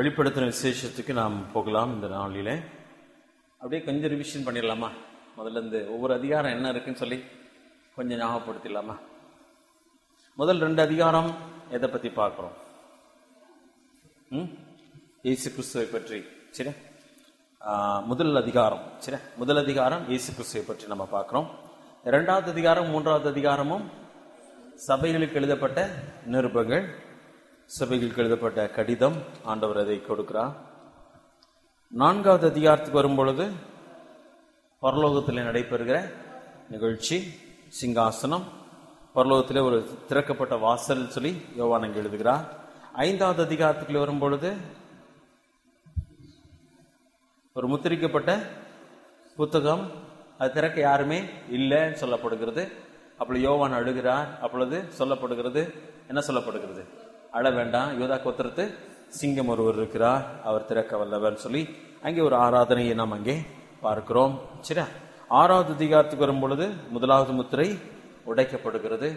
வெளிப்படுத்தின விசேஷத்துக்கு நாம் போகலாம் இந்த நாளில். அப்படியே கொஞ்சம் ரிவிஷன் பண்ணிடலாமா? முதல்ல இந்த ஒவ்வொரு அதிகாரம் என்ன இருக்குன்னு சொல்லி கொஞ்சம் ஞாபகப்படுத்திடலாமா? முதல் ரெண்டு அதிகாரம் எதை பற்றி பார்க்குறோம்? ம்? இயேசு கிறிஸ்துவை பற்றி சரி முதல் அதிகாரம் சரி முதல் அதிகாரம் இயேசு கிறிஸ்துவை பற்றி நம்ம பார்க்குறோம். இரண்டாவது அதிகாரம் மூன்றாவது அதிகாரமும் சபைகளுக்கு எழுதப்பட்ட நிருபங்கள். சபைகளுக்கு எழுதப்பட்ட கடிதம் ஆண்டவர் அதை கொடுக்கிறார். நான்காவது அதிகாரத்துக்கு வரும்பொழுது பரலோகத்தில் நடைபெறுகிற நிகழ்ச்சி சிங்காசனம். பரலோகத்தில் ஒரு திறக்கப்பட்ட வாசல் சொல்லி யோவான் அங்கே எழுதுகிறார். ஐந்தாவது அதிகாரத்துக்குள்ள வரும்பொழுது ஒரு முத்திரிக்கப்பட்ட புத்தகம் அது திறக்க யாருமே இல்லைன்னு சொல்லப்படுகிறது. அப்படி யோவான் அழுகிறார். அப்பொழுது சொல்லப்படுகிறது. என்ன சொல்லப்படுகிறது? அழ வேண்டாம். யோதா கோத்திரத்து சிங்கம் ஒருவர் இருக்கிறார். அவர் திறக்க வல்லவர் சொல்லி அங்கே ஒரு ஆராதனையை நாம் அங்கே பார்க்கிறோம். சரியா ஆறாவது அதிகாரத்துக்கு வரும் பொழுது முதலாவது முத்திரை உடைக்கப்படுகிறது.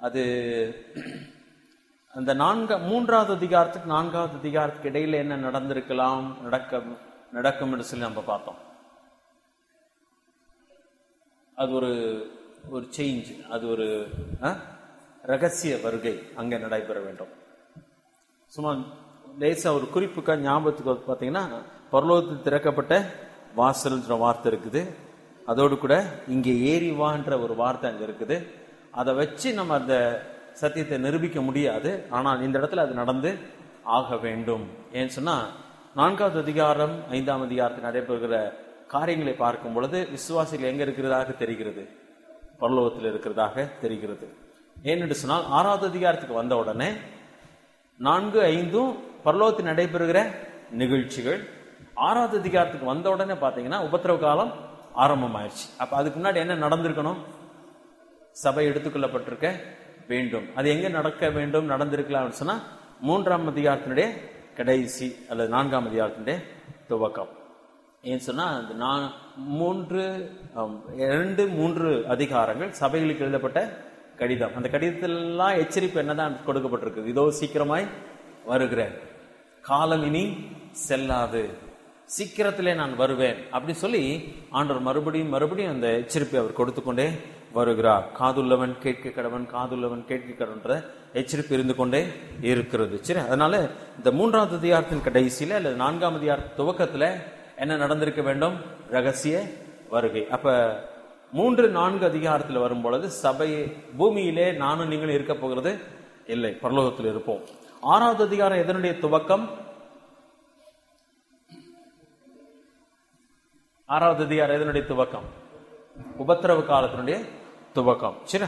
அது அந்த நான்கு மூன்றாவது அதிகாரத்துக்கு நான்காவது அதிகாரத்துக்கு இடையில என்ன நடந்திருக்கலாம் நடக்க நடக்கும் என்று சொல்லி நம்ம பார்த்தோம். அது ஒரு ஒரு சேஞ்ச் அது ஒரு ஆ, ரகசிய வருகை அங்கே நடைபெற வேண்டும். சும்மா லேசா ஒரு குறிப்புக்காக ஞாபகத்துக்கு பார்த்தீங்கன்னா பரலோகத்தில் திறக்கப்பட்ட வாசல்ன்ற வார்த்தை இருக்குது. அதோடு கூட இங்கே ஏறி வான்ற ஒரு வார்த்தை அங்கே இருக்குது. அதை வச்சு நம்ம அந்த சத்தியத்தை நிரூபிக்க முடியாது. ஆனால் இந்த இடத்துல அது நடந்து ஆக வேண்டும். ஏன்னு சொன்னால் நான்காவது அதிகாரம் ஐந்தாம் அதிகாரத்தில் நடைபெறுகிற காரியங்களை பார்க்கும் பொழுது விசுவாசிகள் எங்கே இருக்கிறதாக தெரிகிறது? பரலோகத்தில் இருக்கிறதாக தெரிகிறது. ஏனென்று சொன்னால் ஆறாவது அதிகாரத்துக்கு வந்த உடனே நான்கு ஐந்தும் பரலோகத்தில் நடைபெறுகிற நிகழ்ச்சிகள் ஆறாவது அதிகாரத்துக்கு வந்த உடனே பார்த்தீங்கன்னா உபத்திரவ காலம் ஆரம்பமாயிருச்சு. அப்போ அதுக்கு முன்னாடி என்ன நடந்திருக்கணும்? சபை எடுத்துக்கொள்ளப்பட்டிருக்க வேண்டும். அது எங்கே நடக்க வேண்டும் நடந்திருக்கலாம் சொன்னால் மூன்றாம் அதிகாரத்தினுடைய கடைசி அல்லது நான்காம் அதிகாரத்தினுடைய துவக்கம். ஏன்னு சொன்னால் அந்த நான் மூன்று இரண்டு மூன்று அதிகாரங்கள் சபைகளுக்கு எழுதப்பட்ட கடிதம். அந்த கடிதத்திலெல்லாம் எச்சரிப்பு என்னதான் கொடுக்கப்பட்டிருக்கு இதோ சீக்கிரமாய் வருகிற காலம் இனி செல்லாது. சீக்கிரத்திலே நான் வருவேன். அப்படி சொல்லி ஆண்டவர் மறுபடியும் மறுபடியும் அந்த எச்சரிப்பை அவர் கொடுத்துக்கொண்டே வருகிறார். காதுள்ளவன் கேட்க கடவன் காதுள்ளவன் கேட்க கடவுன்ற எச்சரிப்பு இருந்து கொண்டே இருக்கிறது. சரி அதனால இந்த மூன்றாவது அதிகாரத்தின் கடைசியில அல்லது நான்காம் அதிகார துவக்கத்துல என்ன நடந்திருக்க வேண்டும்? ரகசிய வருகை. அப்ப மூன்று நான்கு அதிகாரத்தில் வரும் பொழுது சபை பூமியிலே நானும் நீங்களும் இருக்க போகிறது இல்லை. பரலோகத்தில் இருப்போம். ஆறாவது அதிகாரம் எதனுடைய துவக்கம்? ஆறாவது அதிகாரம் எதனுடைய துவக்கம்? உபத்திரவு காலத்தினுடைய துவக்கம். சரி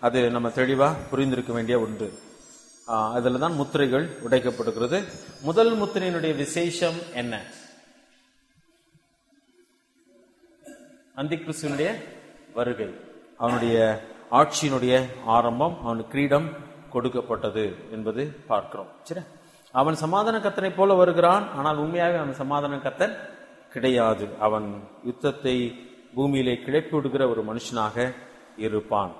அது நம்ம தெளிவாக புரிந்திருக்க வேண்டிய ஒன்று. அதில் தான் முத்திரைகள் உடைக்கப்படுகிறது. முதல் முத்திரையினுடைய விசேஷம் என்ன? அந்திகிறிஸ்துவனுடைய வருகை. அவனுடைய ஆட்சியினுடைய ஆரம்பம் அவனுக்கு கிரீடம் கொடுக்கப்பட்டது என்பது பார்க்கிறோம். சரி. அவன் சமாதான கத்தனை போல வருகிறான் ஆனால் உண்மையாகவே அவன் சமாதான கத்தன் கிடையாது. அவன் யுத்தத்தை பூமியிலே கிளப்பி விடுகிற ஒரு மனுஷனாக இருப்பான்.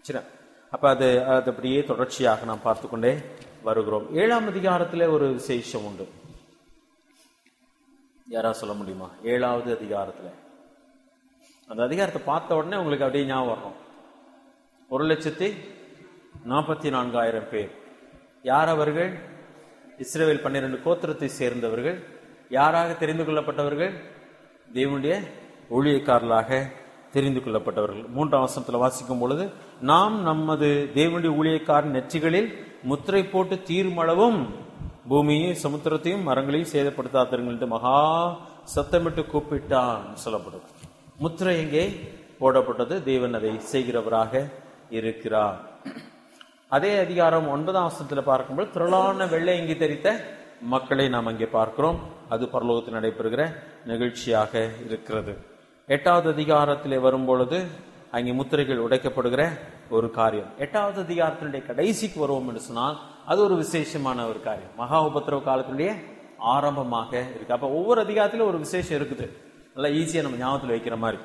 சரி. அப்ப அது அது அப்படியே தொடர்ச்சியாக நாம் பார்த்து கொண்டே வருகிறோம். ஏழாம் அதிகாரத்திலே ஒரு விசேஷம் உண்டு. யாரா சொல்ல முடியுமா? ஏழாவது அதிகாரத்துல. அந்த அதிகாரத்தை பார்த்த உடனே உங்களுக்கு அப்படியே ஞாபகம் வரணும். ஒரு லட்சத்தி நாற்பத்தி நான்காயிரம் பேர். யார் அவர்கள்? இஸ்ரேவேல் பன்னிரெண்டு கோத்திரத்தை சேர்ந்தவர்கள். யாராக தெரிந்து கொள்ளப்பட்டவர்கள்? தேவனுடைய ஊழியக்காரர்களாக தெரிந்து கொள்ளப்பட்டவர்கள். மூன்றாம் வசனத்தில் வாசிக்கும் பொழுது நாம் நமது தேவனுடைய ஊழியக்காரன் நெற்றிகளில் முத்திரை போட்டு தீர்மளவும் பூமியையும் சமுத்திரத்தையும் மரங்களையும் சேதப்படுத்தாதீர்கள் என்று மகா சத்தமிட்டு கூப்பிட்டான் சொல்லப்படுது முத்திரை எங்கே போடப்பட்டது? தேவன் அதை செய்கிறவராக இருக்கிறார். அதே அதிகாரம் ஒன்பதாம் வசனத்துல பார்க்கும்போது திரளான வெள்ளை இங்கு தெரித்த மக்களை நாம் அங்கே பார்க்கிறோம். அது பரலோகத்தில் நடைபெறுகிற நிகழ்ச்சியாக இருக்கிறது. எட்டாவது அதிகாரத்திலே வரும்பொழுது அங்கே முத்திரைகள் உடைக்கப்படுகிற ஒரு காரியம். எட்டாவது அதிகாரத்தினுடைய கடைசிக்கு வருவோம் என்று சொன்னால் அது ஒரு விசேஷமான ஒரு காரியம். மகா உபத்திரவ காலத்தினுடைய ஆரம்பமாக இருக்கு. அப்ப ஒவ்வொரு அதிகாரத்திலும் ஒரு விசேஷம் இருக்குது. நல்லா ஈஸியாக நம்ம ஞாபகத்தில் வைக்கிற மாதிரி.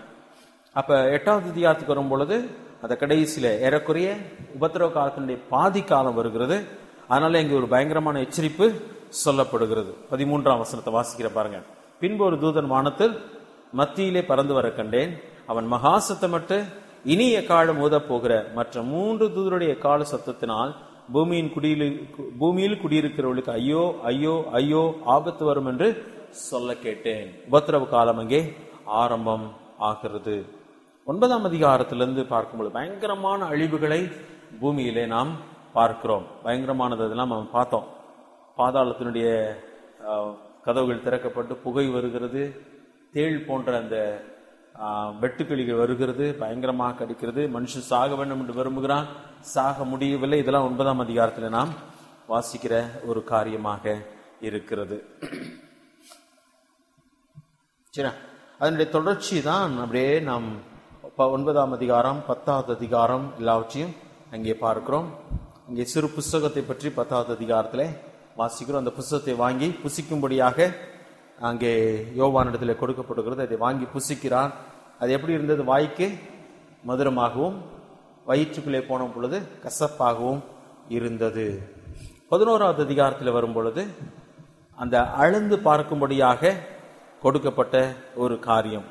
அப்போ எட்டாவது தியாத்துக்கு வரும் பொழுது அந்த கடைசியில் ஏறக்குறைய உபத்திரவ காலத்தினுடைய பாதி காலம் வருகிறது. அதனால இங்கே ஒரு பயங்கரமான எச்சரிப்பு சொல்லப்படுகிறது. பதிமூன்றாம் வசனத்தை வாசிக்கிற பாருங்க. பின்பு ஒரு தூதன் வானத்தில் மத்தியிலே பறந்து வர கண்டேன். அவன் மகா சத்தமிட்டு இனி எக்காலம் ஊதப் போகிற மற்ற மூன்று தூதருடைய கால சத்தத்தினால் பூமியின் குடியில் பூமியில் குடியிருக்கிறவர்களுக்கு ஐயோ ஐயோ ஐயோ ஆபத்து வரும் என்று சொல்ல கேட்டேன். உபத்திரவு காலம் அங்கே ஆரம்பம் ஆகிறது. ஒன்பதாம் அதிகாரத்திலிருந்து பார்க்கும்போது பயங்கரமான அழிவுகளை பூமியிலே நாம் பார்க்கிறோம். பயங்கரமானது அதெல்லாம் நாம் பார்த்தோம். பாதாளத்தினுடைய கதவுகள் திறக்கப்பட்டு புகை வருகிறது. தேள் போன்ற அந்த வெட்டுக்கிளிகள் வருகிறது பயங்கரமாக கடிக்கிறது. மனுஷன் சாக வேண்டும் என்று விரும்புகிறான். சாக முடியவில்லை. இதெல்லாம் ஒன்பதாம் அதிகாரத்தில் நாம் வாசிக்கிற ஒரு காரியமாக இருக்கிறது. சரி அதனுடைய தொடர்ச்சி தான் அப்படியே நாம் ப- ஒன்பதாம் அதிகாரம் பத்தாவது அதிகாரம் எல்லாவற்றையும் அங்கே பார்க்கிறோம். இங்கே சிறு புஸ்தகத்தை பற்றி பத்தாவது அதிகாரத்தில் வாசிக்கிறோம். அந்த புஸ்தகத்தை வாங்கி புசிக்கும்படியாக அங்கே யோவானிடத்தில் கொடுக்கப்படுகிறது. அதை வாங்கி புசிக்கிறான். அது எப்படி இருந்தது? வாய்க்கு மதுரமாகவும் வயிற்றுக்குள்ளே போன பொழுது கசப்பாகவும் இருந்தது. பதினோராவது அதிகாரத்தில் வரும் பொழுது அந்த அளந்து பார்க்கும்படியாக கொடுக்கப்பட்ட ஒரு காரியம்.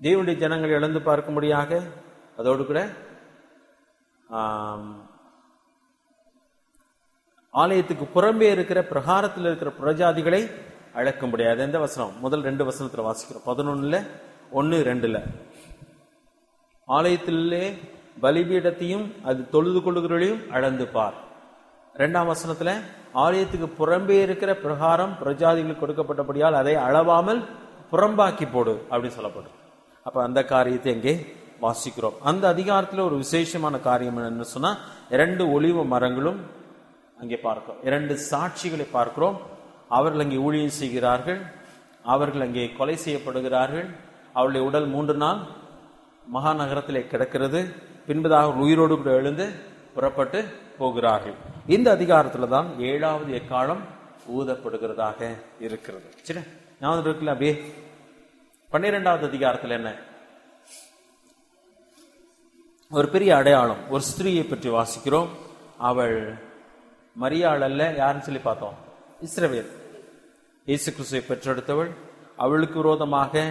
தேவனுடைய ஜனங்களை இழந்து பார்க்கும்படியாக அதோடு கூட ஆலயத்துக்கு புறம்பே இருக்கிற பிரகாரத்தில் இருக்கிற புறஜாதிகளை அழைக்க முடியாது. எந்த வசனம்? முதல் ரெண்டு வசனத்தில் வாசிக்கிறோம். பதினொன்னுல ஒன்னு ரெண்டுல. ஆலயத்திலே பலிபீடத்தையும் அது தொழுது கொள்ளுகிறவர்களையும் அளந்து பார். ரெண்டாம் வசனத்துல ஆலயத்துக்கு புறம்பே இருக்கிற பிரகாரம் பிரஜாதிகளுக்கு கொடுக்கப்பட்டபடியால் அதை அளவாமல் புறம்பாக்கி போடு அப்படின்னு சொல்லப்படும். அப்ப அந்த காரியத்தை இங்கே வாசிக்கிறோம். அந்த அதிகாரத்தில் ஒரு விசேஷமான காரியம் என்னன்னு சொன்னா இரண்டு ஒளிவு மரங்களும் அங்கே பார்க்கிறோம். இரண்டு சாட்சிகளை பார்க்கிறோம். அவர்கள் அங்கே ஊழியம் செய்கிறார்கள். அவர்கள் அங்கே கொலை செய்யப்படுகிறார்கள். அவருடைய உடல் மூன்று நாள் மகாநகரத்திலே கிடக்கிறது. பின்பதாக உயிரோடு கூட எழுந்து புறப்பட்டு போகிறார்கள். இந்த அதிகாரத்தில் தான் ஏழாவது எக்காலம் ஊதப்படுகிறதாக இருக்கிறது. சரி ஞாபகம் இருக்குல்ல அப்படியே? பன்னிரெண்டாவது அதிகாரத்தில் என்ன? ஒரு பெரிய அடையாளம். ஒரு ஸ்திரீயை பற்றி வாசிக்கிறோம். அவள் மரியாள் அல்ல யாருன்னு சொல்லி பார்த்தோம். இஸ்ரவேல். இயேசு கிறிஸ்துவை பெற்றெடுத்தவள். அவளுக்கு விரோதமாக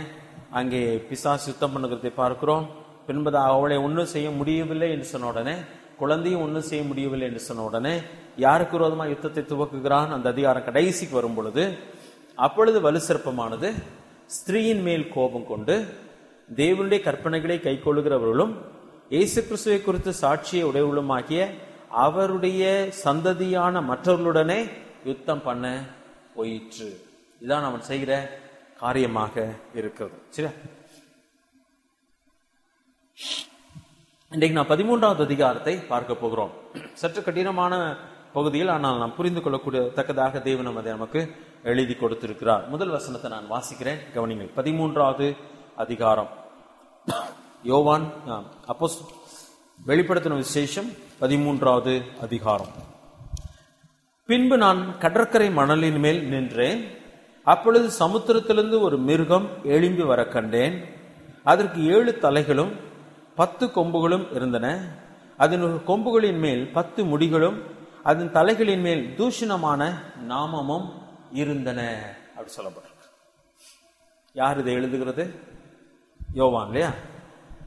அங்கே பிசாசு யுத்தம் பண்ணுகிறதை பார்க்கிறோம். பின்பதாக அவளை ஒன்றும் செய்ய முடியவில்லை என்று சொன்ன உடனே குழந்தையும் ஒன்றும் செய்ய முடியவில்லை என்று சொன்ன உடனே யாருக்கு விரோதமாக யுத்தத்தை துவக்குகிறான்? அந்த அதிகாரம் கடைசிக்கு வரும் பொழுது அப்பொழுது வலுசிற்பமானது ஸ்திரீயின் மேல் கோபம் கொண்டு தேவனுடைய கற்பனைகளை கைக்கொள்ளுகிறவர்களும் இயேசு கிறிஸ்துவை குறித்து சாட்சியை உடையவளுமாகிய அவருடைய சந்ததியான மற்றவர்களுடனே யுத்தம் பண்ண போயிற்று. இதான் அவன் செய்கிற காரியமாக இருக்கிறது. சரியா? இன்றைக்கு நான் பதிமூன்றாவது அதிகாரத்தை பார்க்க போகிறோம். சற்று கடினமான பகுதியில் ஆனால் நாம் புரிந்து கொள்ளக்கூடிய தக்கதாக தேவன் அதை நமக்கு எழுதி கொடுத்திருக்கிறார். முதல் வசனத்தை நான் வாசிக்கிறேன். கவனிங்கள் பதிமூன்றாவது அதிகாரம். யோவான் அப்போ வெளிப்படுத்தின விசேஷம் பதிமூன்றாவது அதிகாரம். பின்பு நான் கடற்கரை மணலின் மேல் நின்றேன். அப்பொழுது சமுத்திரத்திலிருந்து ஒரு மிருகம் எழும்பி வர கண்டேன். அதற்கு ஏழு தலைகளும் பத்து கொம்புகளும் இருந்தன. அதன் கொம்புகளின் மேல் பத்து முடிகளும் அதன் தலைகளின் மேல் தூஷணமான நாமமும் இருந்தன. அப்படி சொல்லப்பட்டிருக்கு. யார் இதை எழுதுகிறது? யோவான் இல்லையா?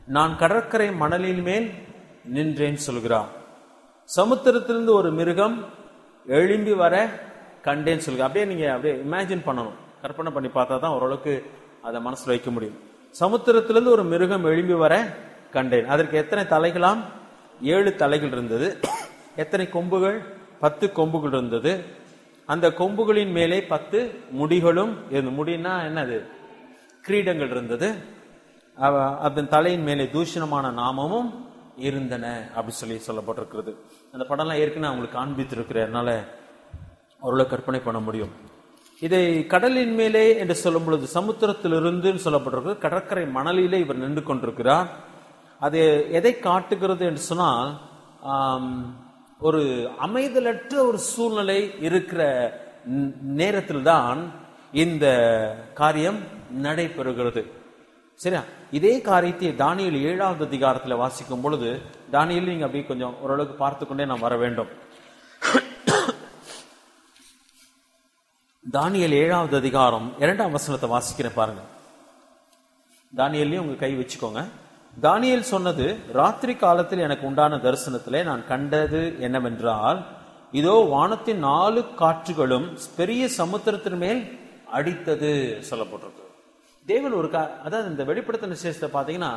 நான் கடற்கரை மணலின் மேல் நின்றேன் சொல்கிறான். சமுத்திரத்திலிருந்து ஒரு மிருகம் எழும்பி வர கண்டேன்னு சொல்லுங்க. அப்படியே நீங்க அப்படியே இமேஜின் பண்ணணும். கற்பனை பண்ணி பார்த்தா தான் ஓரளவுக்கு அதை மனசுல வைக்க முடியும். சமுத்திரத்திலிருந்து ஒரு மிருகம் எழும்பி வர கண்டேன். அதற்கு எத்தனை தலைகளாம்? ஏழு தலைகள் இருந்தது. எத்தனை கொம்புகள்? பத்து கொம்புகள் இருந்தது. அந்த கொம்புகளின் மேலே பத்து முடிகளும் இருந்து முடினா என்னது? கிரீடங்கள் இருந்தது. அதன் தலையின் மேலே தூஷணமான நாமமும் இருந்தன அப்படின்னு சொல்லி சொல்லப்பட்டிருக்கிறது. அந்த படம்லாம் ஏற்கனவே அவங்களுக்கு காண்பித்திருக்கிறதுனால ஓரளவு கற்பனை பண்ண முடியும். இதை கடலின் மேலே என்று சொல்லும் பொழுது சமுத்திரத்திலிருந்து சொல்லப்பட்டிருக்கு கடற்கரை மணலிலே இவர் நின்று கொண்டிருக்கிறார். அது எதை காட்டுகிறது என்று சொன்னால் ஒரு அமைதலற்ற ஒரு சூழ்நிலை இருக்கிற நேரத்தில் தான் இந்த காரியம் நடைபெறுகிறது. சரியா? இதே காரியத்தை தானியல் ஏழாவது அதிகாரத்தில் வாசிக்கும் பொழுது தானியல் நீங்க அப்படியே கொஞ்சம் ஓரளவுக்கு பார்த்து கொண்டே நாம் வர வேண்டும். தானியல் ஏழாவது அதிகாரம் இரண்டாம் வசனத்தை வாசிக்கிறேன் பாருங்க. தானியல்லையும் உங்க கை வச்சுக்கோங்க. தானியல் சொன்னது ராத்திரி காலத்தில் எனக்கு உண்டான தரிசனத்திலே நான் கண்டது என்னவென்றால் இதோ வானத்தின் நாலு காற்றுகளும் பெரிய சமுத்திரத்தின் மேல் அடித்தது சொல்லப்பட்டிருக்கு. தேவன் ஒரு கா அதாவது இந்த வெளிப்படுத்தின விசேஷத்தை பார்த்தீங்கன்னா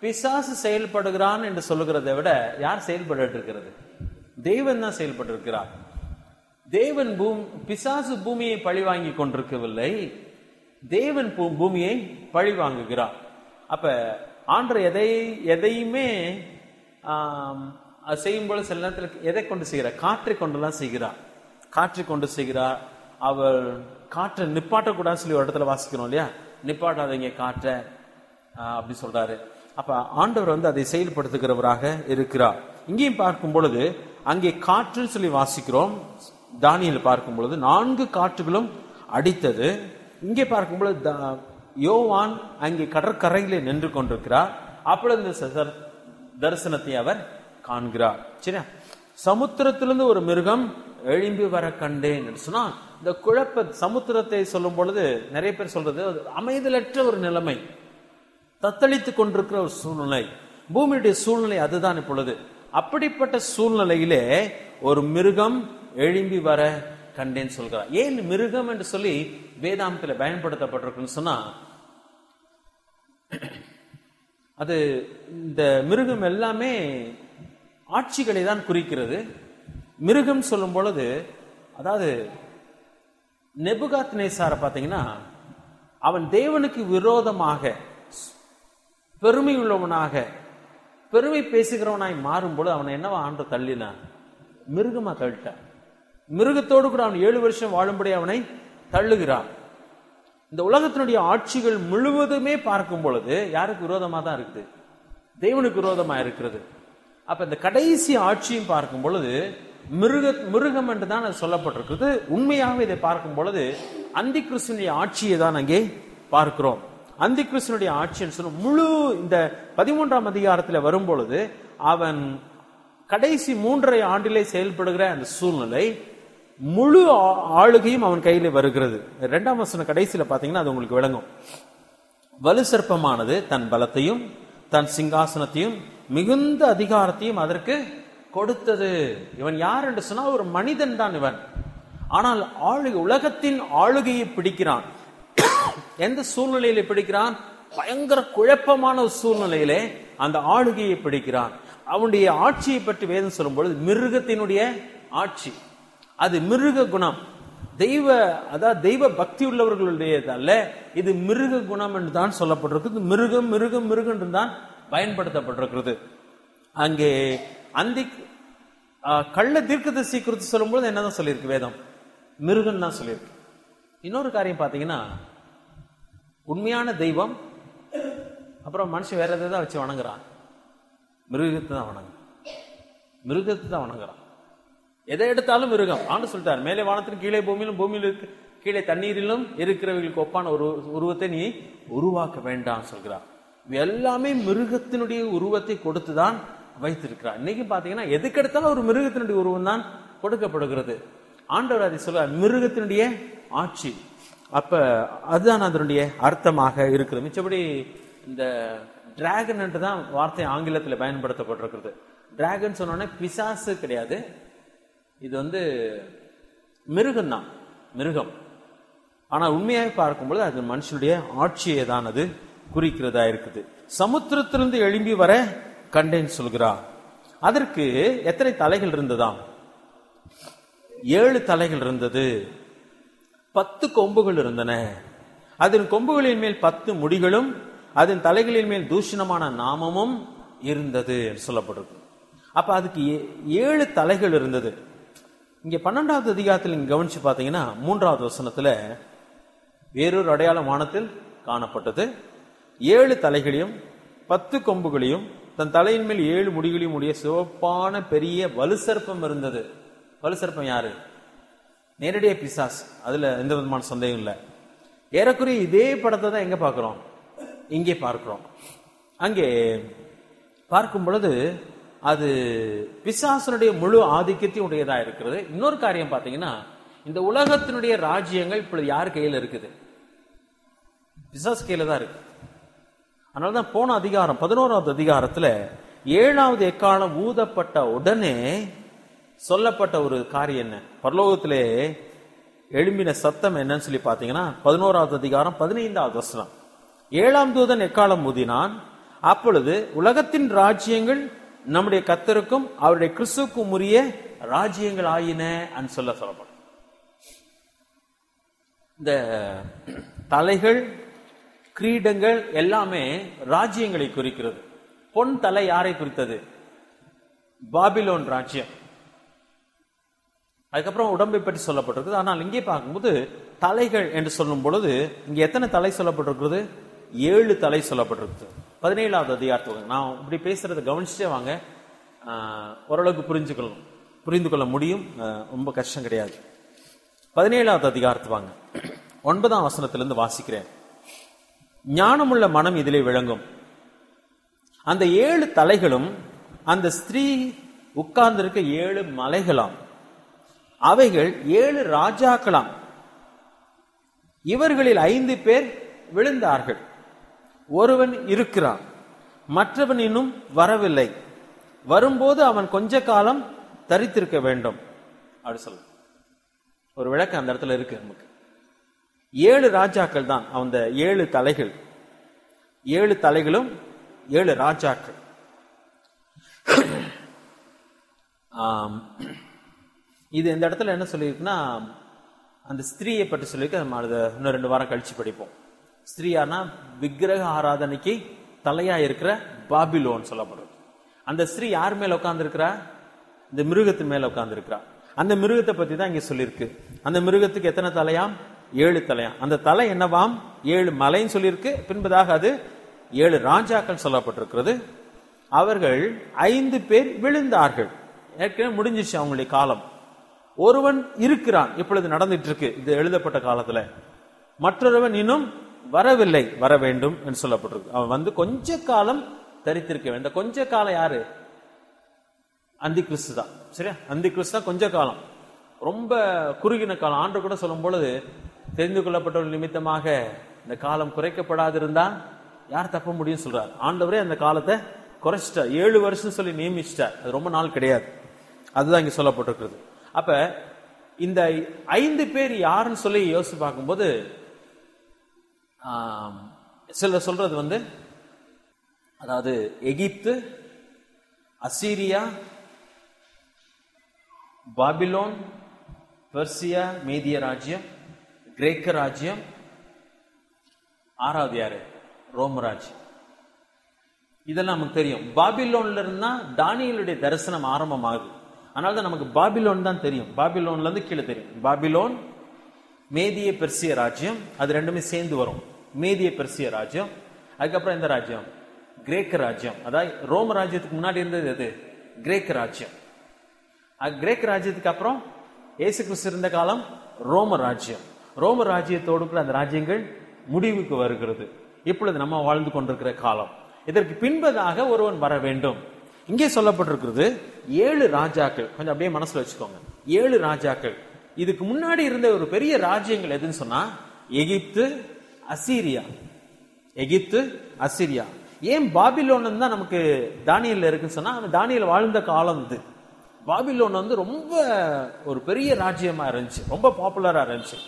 பிசாசு செயல்படுகிறான் என்று சொல்லுகிறதை விட யார் செயல்பட்டு இருக்கிறது தேவன் தான் செயல்பட்டு இருக்கிறார் தேவன் பூம் பிசாசு பூமியை பழி வாங்கி கொண்டிருக்கவில்லை. தேவன் பூ- பூமியை பழி வாங்குகிறார். அப்ப ஆண்டர் எதை எதையுமே செய்யும்போது சில நேரத்தில் எதை கொண்டு செய்கிறார்? காற்றை கொண்டுலாம் செய்கிறார். காற்றை கொண்டு செய்கிறார். அவர் காற்றை நிப்பாட்டக்கூடாதுன்னு சொல்லி ஒரு இடத்துல வாசிக்கிறோம் இல்லையா? நிப்பாட்டாதீங்க காற்ற அப்படி சொல்றாரு. அப்ப ஆண்டவர் வந்து அதை செயல்படுத்துகிறவராக இருக்கிறார். இங்கேயும் பார்க்கும் பொழுது அங்கே காற்றுன்னு சொல்லி வாசிக்கிறோம். தானியில் பார்க்கும் பொழுது நான்கு காற்றுகளும் அடித்தது. இங்கே பார்க்கும் பொழுது தா- யோவான் அங்கே கடற்கரையிலே நின்று கொண்டிருக்கிறார். அப்பொழுது இந்த தரிசனத்தை அவர் காண்கிறார். சரியா? சமுத்திரத்திலிருந்து ஒரு மிருகம் எழும்பி வர கண்டேன் சொன்னால் சொன்னா இந்த குழப்ப சமுத்திரத்தை சொல்லும் பொழுது நிறைய பேர் சொல்றது அமைதலற்ற ஒரு நிலைமை. தத்தளித்து கொண்டிருக்கிற ஒரு சூழ்நிலை. பூமியுடைய சூழ்நிலை அதுதான் இப்பொழுது. அப்படிப்பட்ட சூழ்நிலையிலே ஒரு மிருகம் எழும்பி வர கண்டேன் சொல்கிறார். ஏன் மிருகம் என்று சொல்லி வேதாந்தத்தில் பயன்படுத்தப்பட்டிருக்குன்னு சொன்னா அது இந்த மிருகம் எல்லாமே ஆட்சிகளை தான் குறிக்கிறது. மிருகம் சொல்லும் பொழுது அதாவது நெபுகாத் நேசாரை பார்த்தீங்கன்னா அவன் தேவனுக்கு விரோதமாக பெருமை உள்ளவனாக பெருமை பேசுகிறவனாய் மாறும்போது அவனை என்னவா ஆண்டு தள்ளினான்? மிருகமா தள்ளிட்டான். மிருகத்தோடு கூட அவன் ஏழு வருஷம் வாழும்படி அவனை தள்ளுகிறான். இந்த உலகத்தினுடைய ஆட்சிகள் முழுவதுமே பார்க்கும் பொழுது யாருக்கு விரோதமாக தான் இருக்குது? தேவனுக்கு விரோதமாக இருக்கிறது. அப்ப இந்த கடைசி ஆட்சியும் பார்க்கும் பொழுது மிருக மிருகம் என்று தான் அது சொல்லப்பட்டிருக்கிறது. உண்மையாகவே இதை பார்க்கும் பொழுது அந்தி கிறிஸ்துவனுடைய ஆட்சியை தான் அங்கே பார்க்கிறோம். அந்தி கிறிஸ்துவனுடைய ஆட்சின்னு சொல்ல முழு இந்த பதிமூன்றாம் அதிகாரத்தில் வரும் பொழுது அவன் கடைசி மூன்றரை ஆண்டிலே செயல்படுகிற அந்த சூழ்நிலை முழு ஆ- ஆளுகையும் அவன் கையில் வருகிறது. இரண்டாம் வசனம் கடைசியில் பார்த்தீங்கன்னா அது உங்களுக்கு விளங்கும். வலு சர்ப்பமானது தன் பலத்தையும் தன் சிங்காசனத்தையும் மிகுந்த அதிகாரத்தையும் அதற்கு கொடுத்தது. இவன் யார் என்று சொன்னால் ஒரு மனிதன் தான் இவன். ஆனால் ஆளுகை உலகத்தின் ஆளுகையை பிடிக்கிறான். எந்த சூழ்நிலையில பிடிக்கிறான்? பயங்கர குழப்பமான ஒரு சூழ்நிலையிலே அந்த ஆளுகையை பிடிக்கிறான். அவனுடைய ஆட்சியை பற்றி வேதம் சொல்லும் பொழுது மிருகத்தினுடைய ஆட்சி. அது மிருக குணம். தெய்வ அதாவது தெய்வ பக்தி உள்ளவர்களுடையது அல்ல. இது மிருக குணம் என்று தான் சொல்லப்பட்டிருக்கு மிருகம் மிருகம் மிருகம் என்று தான் பயன்படுத்தப்பட்டிருக்கிறது. அங்கே அந்தி கள்ள தீர்க்கதரிசி குறித்து சொல்லும்போது என்னதான் சொல்லியிருக்கு? வேதம். மிருகம் தான் சொல்லியிருக்கு. இன்னொரு காரியம் பார்த்தீங்கன்னா உண்மையான தெய்வம் அப்புறம் மனுஷன் வேற எதை தான் வச்சு வணங்குறான். மிருகத்தை தான் வணங்குறான். மிருகத்தை தான் வணங்குறான். எதை எடுத்தாலும் மிருகம். ஆண்டு சொல்லிட்டார் மேலே வானத்தின் கீழே பூமியிலும் பூமியில் இருக்கு கீழே தண்ணீரிலும் இருக்கிறவர்களுக்கு ஒப்பான ஒரு உருவத்தை நீ உருவாக்க வேண்டாம் சொல்கிறார். எல்லாமே மிருகத்தினுடைய உருவத்தை கொடுத்துதான் வைத்திருக்கிறார். இன்னைக்கு பாத்தீங்கன்னா எதுக்கெடுத்தாலும் ஒரு மிருகத்தினுடைய உருவம் தான் கொடுக்கப்படுகிறது. ஆண்டவர் அதை சொல்ல மிருகத்தினுடைய ஆட்சி. அப்ப அதுதான் அதனுடைய அர்த்தமாக இருக்கிறது. மிச்சபடி இந்த டிராகன் என்று தான் வார்த்தை ஆங்கிலத்தில் பயன்படுத்தப்பட்டிருக்கிறது. டிராகன் சொன்னோன்னே பிசாசு கிடையாது. இது வந்து மிருகம் தான் மிருகம். ஆனால் உண்மையாக பார்க்கும்போது அது மனுஷனுடைய ஆட்சியை தான் அது குறிக்கிறதா இருக்குது. சமுத்திரத்திலிருந்து எழும்பி வர கண்டேன் சொல்கிறார் அதற்கு எத்தனை தலைகள் இருந்ததாம்? ஏழு தலைகள் இருந்தது. பத்து கொம்புகள் இருந்தன. அதன் கொம்புகளின் மேல் பத்து முடிகளும் அதன் தலைகளின் மேல் தூஷணமான நாமமும் இருந்தது என்று சொல்லப்பட்டிருக்கு. அப்ப அதுக்கு ஏ- ஏழு தலைகள் இருந்தது. இங்க பன்னெண்டாவது அதிகாரத்தில் நீங்க கவனிச்சு பாத்தீங்கன்னா மூன்றாவது வசனத்துல வேறொரு அடையாள வானத்தில் காணப்பட்டது. ஏழு தலைகளையும் பத்து கொம்புகளையும் தன் தலையின் மேல் ஏழு முடிகளையும் உடைய சிவப்பான பெரிய வலுசர்ப்பம் இருந்தது. வலுசர்ப்பம் யாரு? நேரடியாக பிசாஸ் அதுல எந்த விதமான சந்தேகம் இல்லை. ஏறக்குறைய இதே படத்தை தான் எங்க பார்க்குறோம்? இங்கே பார்க்கிறோம். அங்கே பார்க்கும் பொழுது அது பிசாசனுடைய முழு ஆதிக்கத்தையும் உடையதா இருக்கிறது. இன்னொரு காரியம் பார்த்தீங்கன்னா இந்த உலகத்தினுடைய ராஜ்யங்கள் இப்பொழுது யார் கையில் இருக்குது? பிசாஸ் கையில தான் அதனால தான் போன அதிகாரம் பதினோராவது அதிகாரத்தில் ஏழாவது எக்காலம் ஊதப்பட்ட உடனே சொல்லப்பட்ட ஒரு காரியம் என்ன? பரலோகத்திலே எழும்பின சத்தம் என்னன்னு சொல்லி பார்த்தீங்கன்னா பதினோராவது அதிகாரம் பதினைந்தாவது வசனம். ஏழாம் தூதன் எக்காலம் ஊதினான்? அப்பொழுது உலகத்தின் ராஜ்யங்கள் நம்முடைய கத்தருக்கும் அவருடைய கிறிஸ்துவுக்கும் உரிய ராஜ்யங்கள் ஆயின அன்னு சொல்ல சொல்லப்படும். இந்த தலைகள் கிரீடங்கள் எல்லாமே ராஜ்யங்களை குறிக்கிறது. பொன் தலை யாரை குறித்தது? பாபிலோன் ராஜ்யம். அதுக்கப்புறம் உடம்பை பற்றி சொல்லப்பட்டிருக்குது. ஆனால் இங்கே பார்க்கும்போது தலைகள் என்று சொல்லும் பொழுது இங்கே எத்தனை தலை சொல்லப்பட்டிருக்கிறது? ஏழு தலை சொல்லப்பட்டிருக்குது. பதினேழாவது அதிகாரத்துக்கு நான் இப்படி பேசுறதை கவனிச்சே வாங்க. ஓரளவுக்கு புரிஞ்சுக்கணும் புரிந்து கொள்ள முடியும். ரொம்ப கஷ்டம் கிடையாது. பதினேழாவது அதிகாரத்து வாங்க. ஒன்பதாம் வசனத்திலிருந்து வாசிக்கிறேன். ஞானமுள்ள மனம் இதிலே விளங்கும். அந்த ஏழு தலைகளும் அந்த ஸ்திரீ உட்கார்ந்திருக்க ஏழு மலைகளாம். அவைகள் ஏழு ராஜாக்களாம். இவர்களில் ஐந்து பேர் விழுந்தார்கள். ஒருவன் இருக்கிறான் மற்றவன் இன்னும் வரவில்லை. வரும்போது அவன் கொஞ்ச காலம் தரித்திருக்க வேண்டும். அப்படி சொல்ல ஒரு விளக்கம் அந்த இடத்துல இருக்கு நமக்கு. ஏழு ராஜாக்கள் தான் அந்த ஏழு தலைகள். ஏழு தலைகளும் ஏழு ராஜாக்கள். இது இந்த இடத்துல என்ன சொல்லியிருக்குன்னா அந்த ஸ்திரீயை பற்றி சொல்லியிருக்கு நம்ம அதை இன்னும் ரெண்டு வாரம் கழிச்சு படிப்போம். ஸ்திரீயானா விக்கிரக ஆராதனைக்கு தலையா இருக்கிற பாபிலோன் சொல்லப்படுறது. அந்த ஸ்திரீ யார் மேல உட்காந்துருக்கிறா இந்த மிருகத்து மேல உட்காந்துருக்கிறா அந்த மிருகத்தை பத்தி தான் இங்க சொல்லியிருக்கு. அந்த மிருகத்துக்கு எத்தனை தலையாம்? ஏழு தலையாம் அந்த தலை என்னவாம்? ஏழு மலைன்னு சொல்லியிருக்கு. பின்பதாக அது ஏழு ராஜாக்கள் சொல்லப்பட்டிருக்கிறது. அவர்கள் ஐந்து பேர் விழுந்தார்கள். ஏற்கனவே முடிஞ்சிச்சு அவங்களுடைய காலம். ஒருவன் இருக்கிறான். இப்பொழுது நடந்துட்டு இருக்கு இது எழுதப்பட்ட காலத்துல. மற்றொருவன் இன்னும் வரவில்லை. வர வேண்டும் என்று சொல்லப்பட்டிருக்கு. அவன் வந்து கொஞ்ச காலம் தரித்திருக்க வேண்டும். கொஞ்ச காலம் யாரு? அந்தி கிறிஸ்து தான். சரியா? அந்தி கிறிஸ்து தான் கொஞ்ச காலம். ரொம்ப குறுகின காலம். ஆண்டு கூட சொல்லும் பொழுது தெரிந்து கொள்ளப்பட்டவர்கள் நிமித்தமாக இந்த காலம் குறைக்கப்படாதிருந்தா யார் தப்ப முடியும் சொல்றார். ஆண்டவரே அந்த காலத்தை குறைச்சிட்டார். ஏழு வருஷம் சொல்லி நியமிச்சிட்டார். அது ரொம்ப நாள் கிடையாது. அதுதான் இங்க சொல்லப்பட்டிருக்கிறது. அப்ப இந்த ஐந்து பேர் யாருன்னு சொல்லி யோசிச்சு பார்க்கும்போது சில சொல்றது வந்து அதாவது எகிப்து அசீரியா பாபிலோன் பெர்சியா மேதிய ராஜ்யம் கிரேக்க ராஜ்யம் ஆறாவது யாரு? ரோம இதெல்லாம் நமக்கு தெரியும். பாபிலோன்ல இருந்தா தானியலுடைய தரிசனம் ஆரம்பமாகுது. அதனால தான் நமக்கு பாபிலோன் தான் தெரியும். பாபிலோன்ல இருந்து கீழே தெரியும். பாபிலோன் மேதிய பெர்சிய ராஜ்யம் அது ரெண்டுமே சேர்ந்து வரும். மேதிய பெர்சிய ராஜ்யம் அதுக்கப்புறம் இந்த ராஜ்யம்? கிரேக்க ராஜ்யம். அதாவது ரோம ராஜ்யத்துக்கு முன்னாடி இருந்தது எது? கிரேக்க ராஜ்யம். கிரேக்க ராஜ்யத்துக்கு அப்புறம் இயேசு கிறிஸ்து இருந்த காலம் ரோம ராஜ்யம். ரோம ராஜ்யத்தோடு கூட அந்த ராஜ்யங்கள் முடிவுக்கு வருகிறது. இப்பொழுது நம்ம வாழ்ந்து கொண்டிருக்கிற காலம். இதற்கு பின்பதாக ஒருவன் வர வேண்டும். இங்கே சொல்லப்பட்டிருக்கிறது ஏழு ராஜாக்கள். கொஞ்சம் அப்படியே மனசுல வச்சுக்கோங்க. ஏழு ராஜாக்கள். இதுக்கு முன்னாடி இருந்த ஒரு பெரிய ராஜ்யங்கள் எதுன்னு சொன்னா எகிப்து அசீரியா. எகிப்து அசிரியா. ஏன் பாபிலோன் தான் நமக்கு தானியல் இருக்குன்னு சொன்னா அந்த தானியல் வாழ்ந்த காலம் இது. பாபிலோன் வந்து ரொம்ப ஒரு பெரிய ராஜ்யமா இருந்துச்சு. ரொம்ப பாப்புலரா இருந்துச்சு.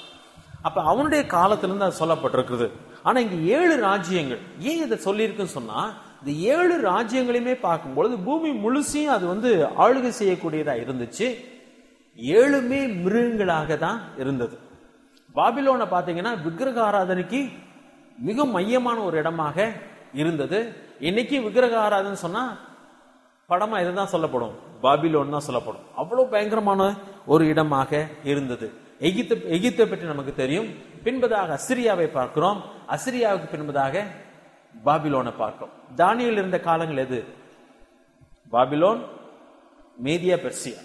அப்ப அவனுடைய காலத்திலிருந்து அது சொல்லப்பட்டிருக்குது ஆனா இங்க ஏழு ராஜ்யங்கள். ஏன் இதை சொல்லியிருக்குன்னு சொன்னா இந்த ஏழு ராஜ்யங்களையுமே பார்க்கும்பொழுது பூமி முழுசையும் அது வந்து ஆளுகை செய்யக்கூடியதா இருந்துச்சு. ஏழுமே மிருகங்களாக தான் இருந்தது. பாபிலோனை பார்த்தீங்கன்னா விக்கிரக ஆராதனைக்கு மிக மையமான ஒரு இடமாக இருந்தது. இன்னைக்கு விக்கிரக ஆராதனை சொன்னா படமா இதுதான் சொல்லப்படும். பாபிலோன் தான் சொல்லப்படும். அவ்வளவு பயங்கரமான ஒரு இடமாக இருந்தது. எகிப்து எகிப்தை பற்றி நமக்கு தெரியும். பின்பதாக அசிரியாவை பார்க்கிறோம். அசிரியாவுக்கு பின்பதாக பாபிலோனை பார்க்கிறோம். தானியில் இருந்த காலங்கள் எது? Babylon Media Persia.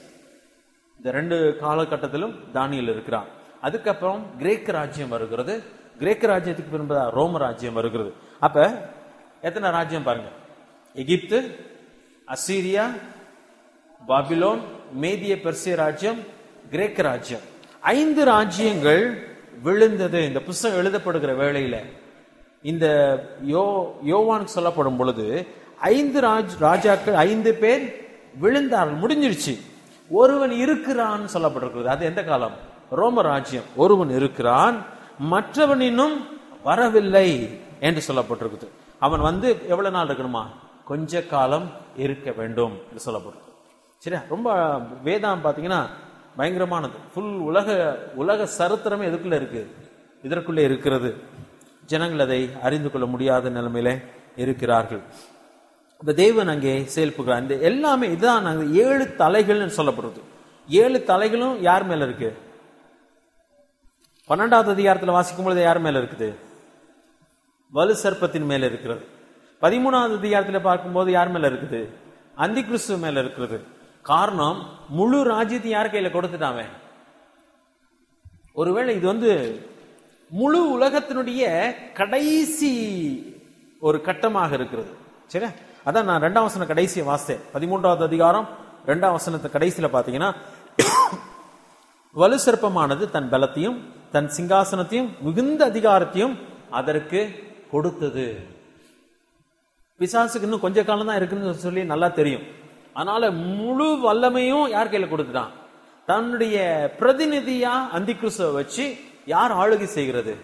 இந்த ரெண்டு காலகட்டத்திலும் தானியில் இருக்கிறான். அதுக்கப்புறம் கிரேக்க ராஜ்யம் வருகிறது. கிரேக்க ராஜ்யத்துக்கு பின்பதாக ரோம ராஜ்யம் வருகிறது. அப்ப எத்தனை ராஜ்யம் பாருங்க. எகிப்து அசீரியா பாபிலோன் மேதிய பெர்சிய ராஜ்யம் கிரேக்க ராஜ்யம். ஐந்து ராஜ்யங்கள் விழுந்தது. இந்த புஸ்தகம் எழுதப்படுகிற வேளையில இந்த யோ யோவான் சொல்லப்படும் பொழுது ஐந்து ராஜ் ராஜாக்கள் ஐந்து பேர் விழுந்தார்கள். முடிஞ்சிருச்சு. ஒருவன் இருக்கிறான் சொல்லப்பட்டிருக்கிறது. அது எந்த காலம்? ரோம ராஜ்யம். ஒருவன் இருக்கிறான் மற்றவன் இன்னும் வரவில்லை என்று சொல்லப்பட்டிருக்குது. அவன் வந்து எவ்வளவு நாள் இருக்கணுமா? கொஞ்ச காலம் இருக்க வேண்டும் என்று சொல்லப்பட்டிருக்கு சரியா? ரொம்ப வேதம் பார்த்தீங்கன்னா பயங்கரமானது. ஃபுல் உலக உலக சரித்திரமே எதுக்குள்ள இருக்கு? இதற்குள்ளே இருக்கிறது. ஜனங்கள் அதை அறிந்து கொள்ள முடியாத நிலைமையில இருக்கிறார்கள். இப்ப தேவன் அங்கே செயல்புகிறார் இந்த எல்லாமே இதுதான் நாங்கள் ஏழு தலைகள்னு சொல்லப்படுறது. ஏழு தலைகளும் யார் மேல இருக்கு? பன்னெண்டாவது அதிகாரத்தில் வாசிக்கும் பொழுது யார் மேல இருக்குது? வலு சர்ப்பத்தின் மேல இருக்கிறது. பதிமூணாவது அதிகாரத்தில் பார்க்கும்போது யார் மேல இருக்குது? அந்தி கிறிஸ்துவ மேல இருக்கிறது. காரணம் முழு ராஜ்யத்தையும் யார் கையில கொடுத்துட்டாவே ஒருவேளை இது வந்து முழு உலகத்தினுடைய கடைசி ஒரு கட்டமாக இருக்கிறது. சரியா? அதான் நான் ரெண்டாம் வசனம் கடைசியை வாசித்தேன். பதிமூன்றாவது அதிகாரம் ரெண்டாம் வசனத்தை கடைசியில பாத்தீங்கன்னா வலு சிற்பமானது தன் பலத்தையும் தன் சிங்காசனத்தையும் மிகுந்த அதிகாரத்தையும் அதற்கு கொடுத்தது. பிசாசுக்கு இன்னும் கொஞ்ச காலம் தான் இருக்குன்னு சொல்லி நல்லா தெரியும். அதனால முழு வல்லமையும் யார் கையில கொடுத்துட்டான்? தன்னுடைய பிரதிநிதியா அந்திகிறிஸ்துவ வச்சு யார் ஆளுகை செய்கிறது?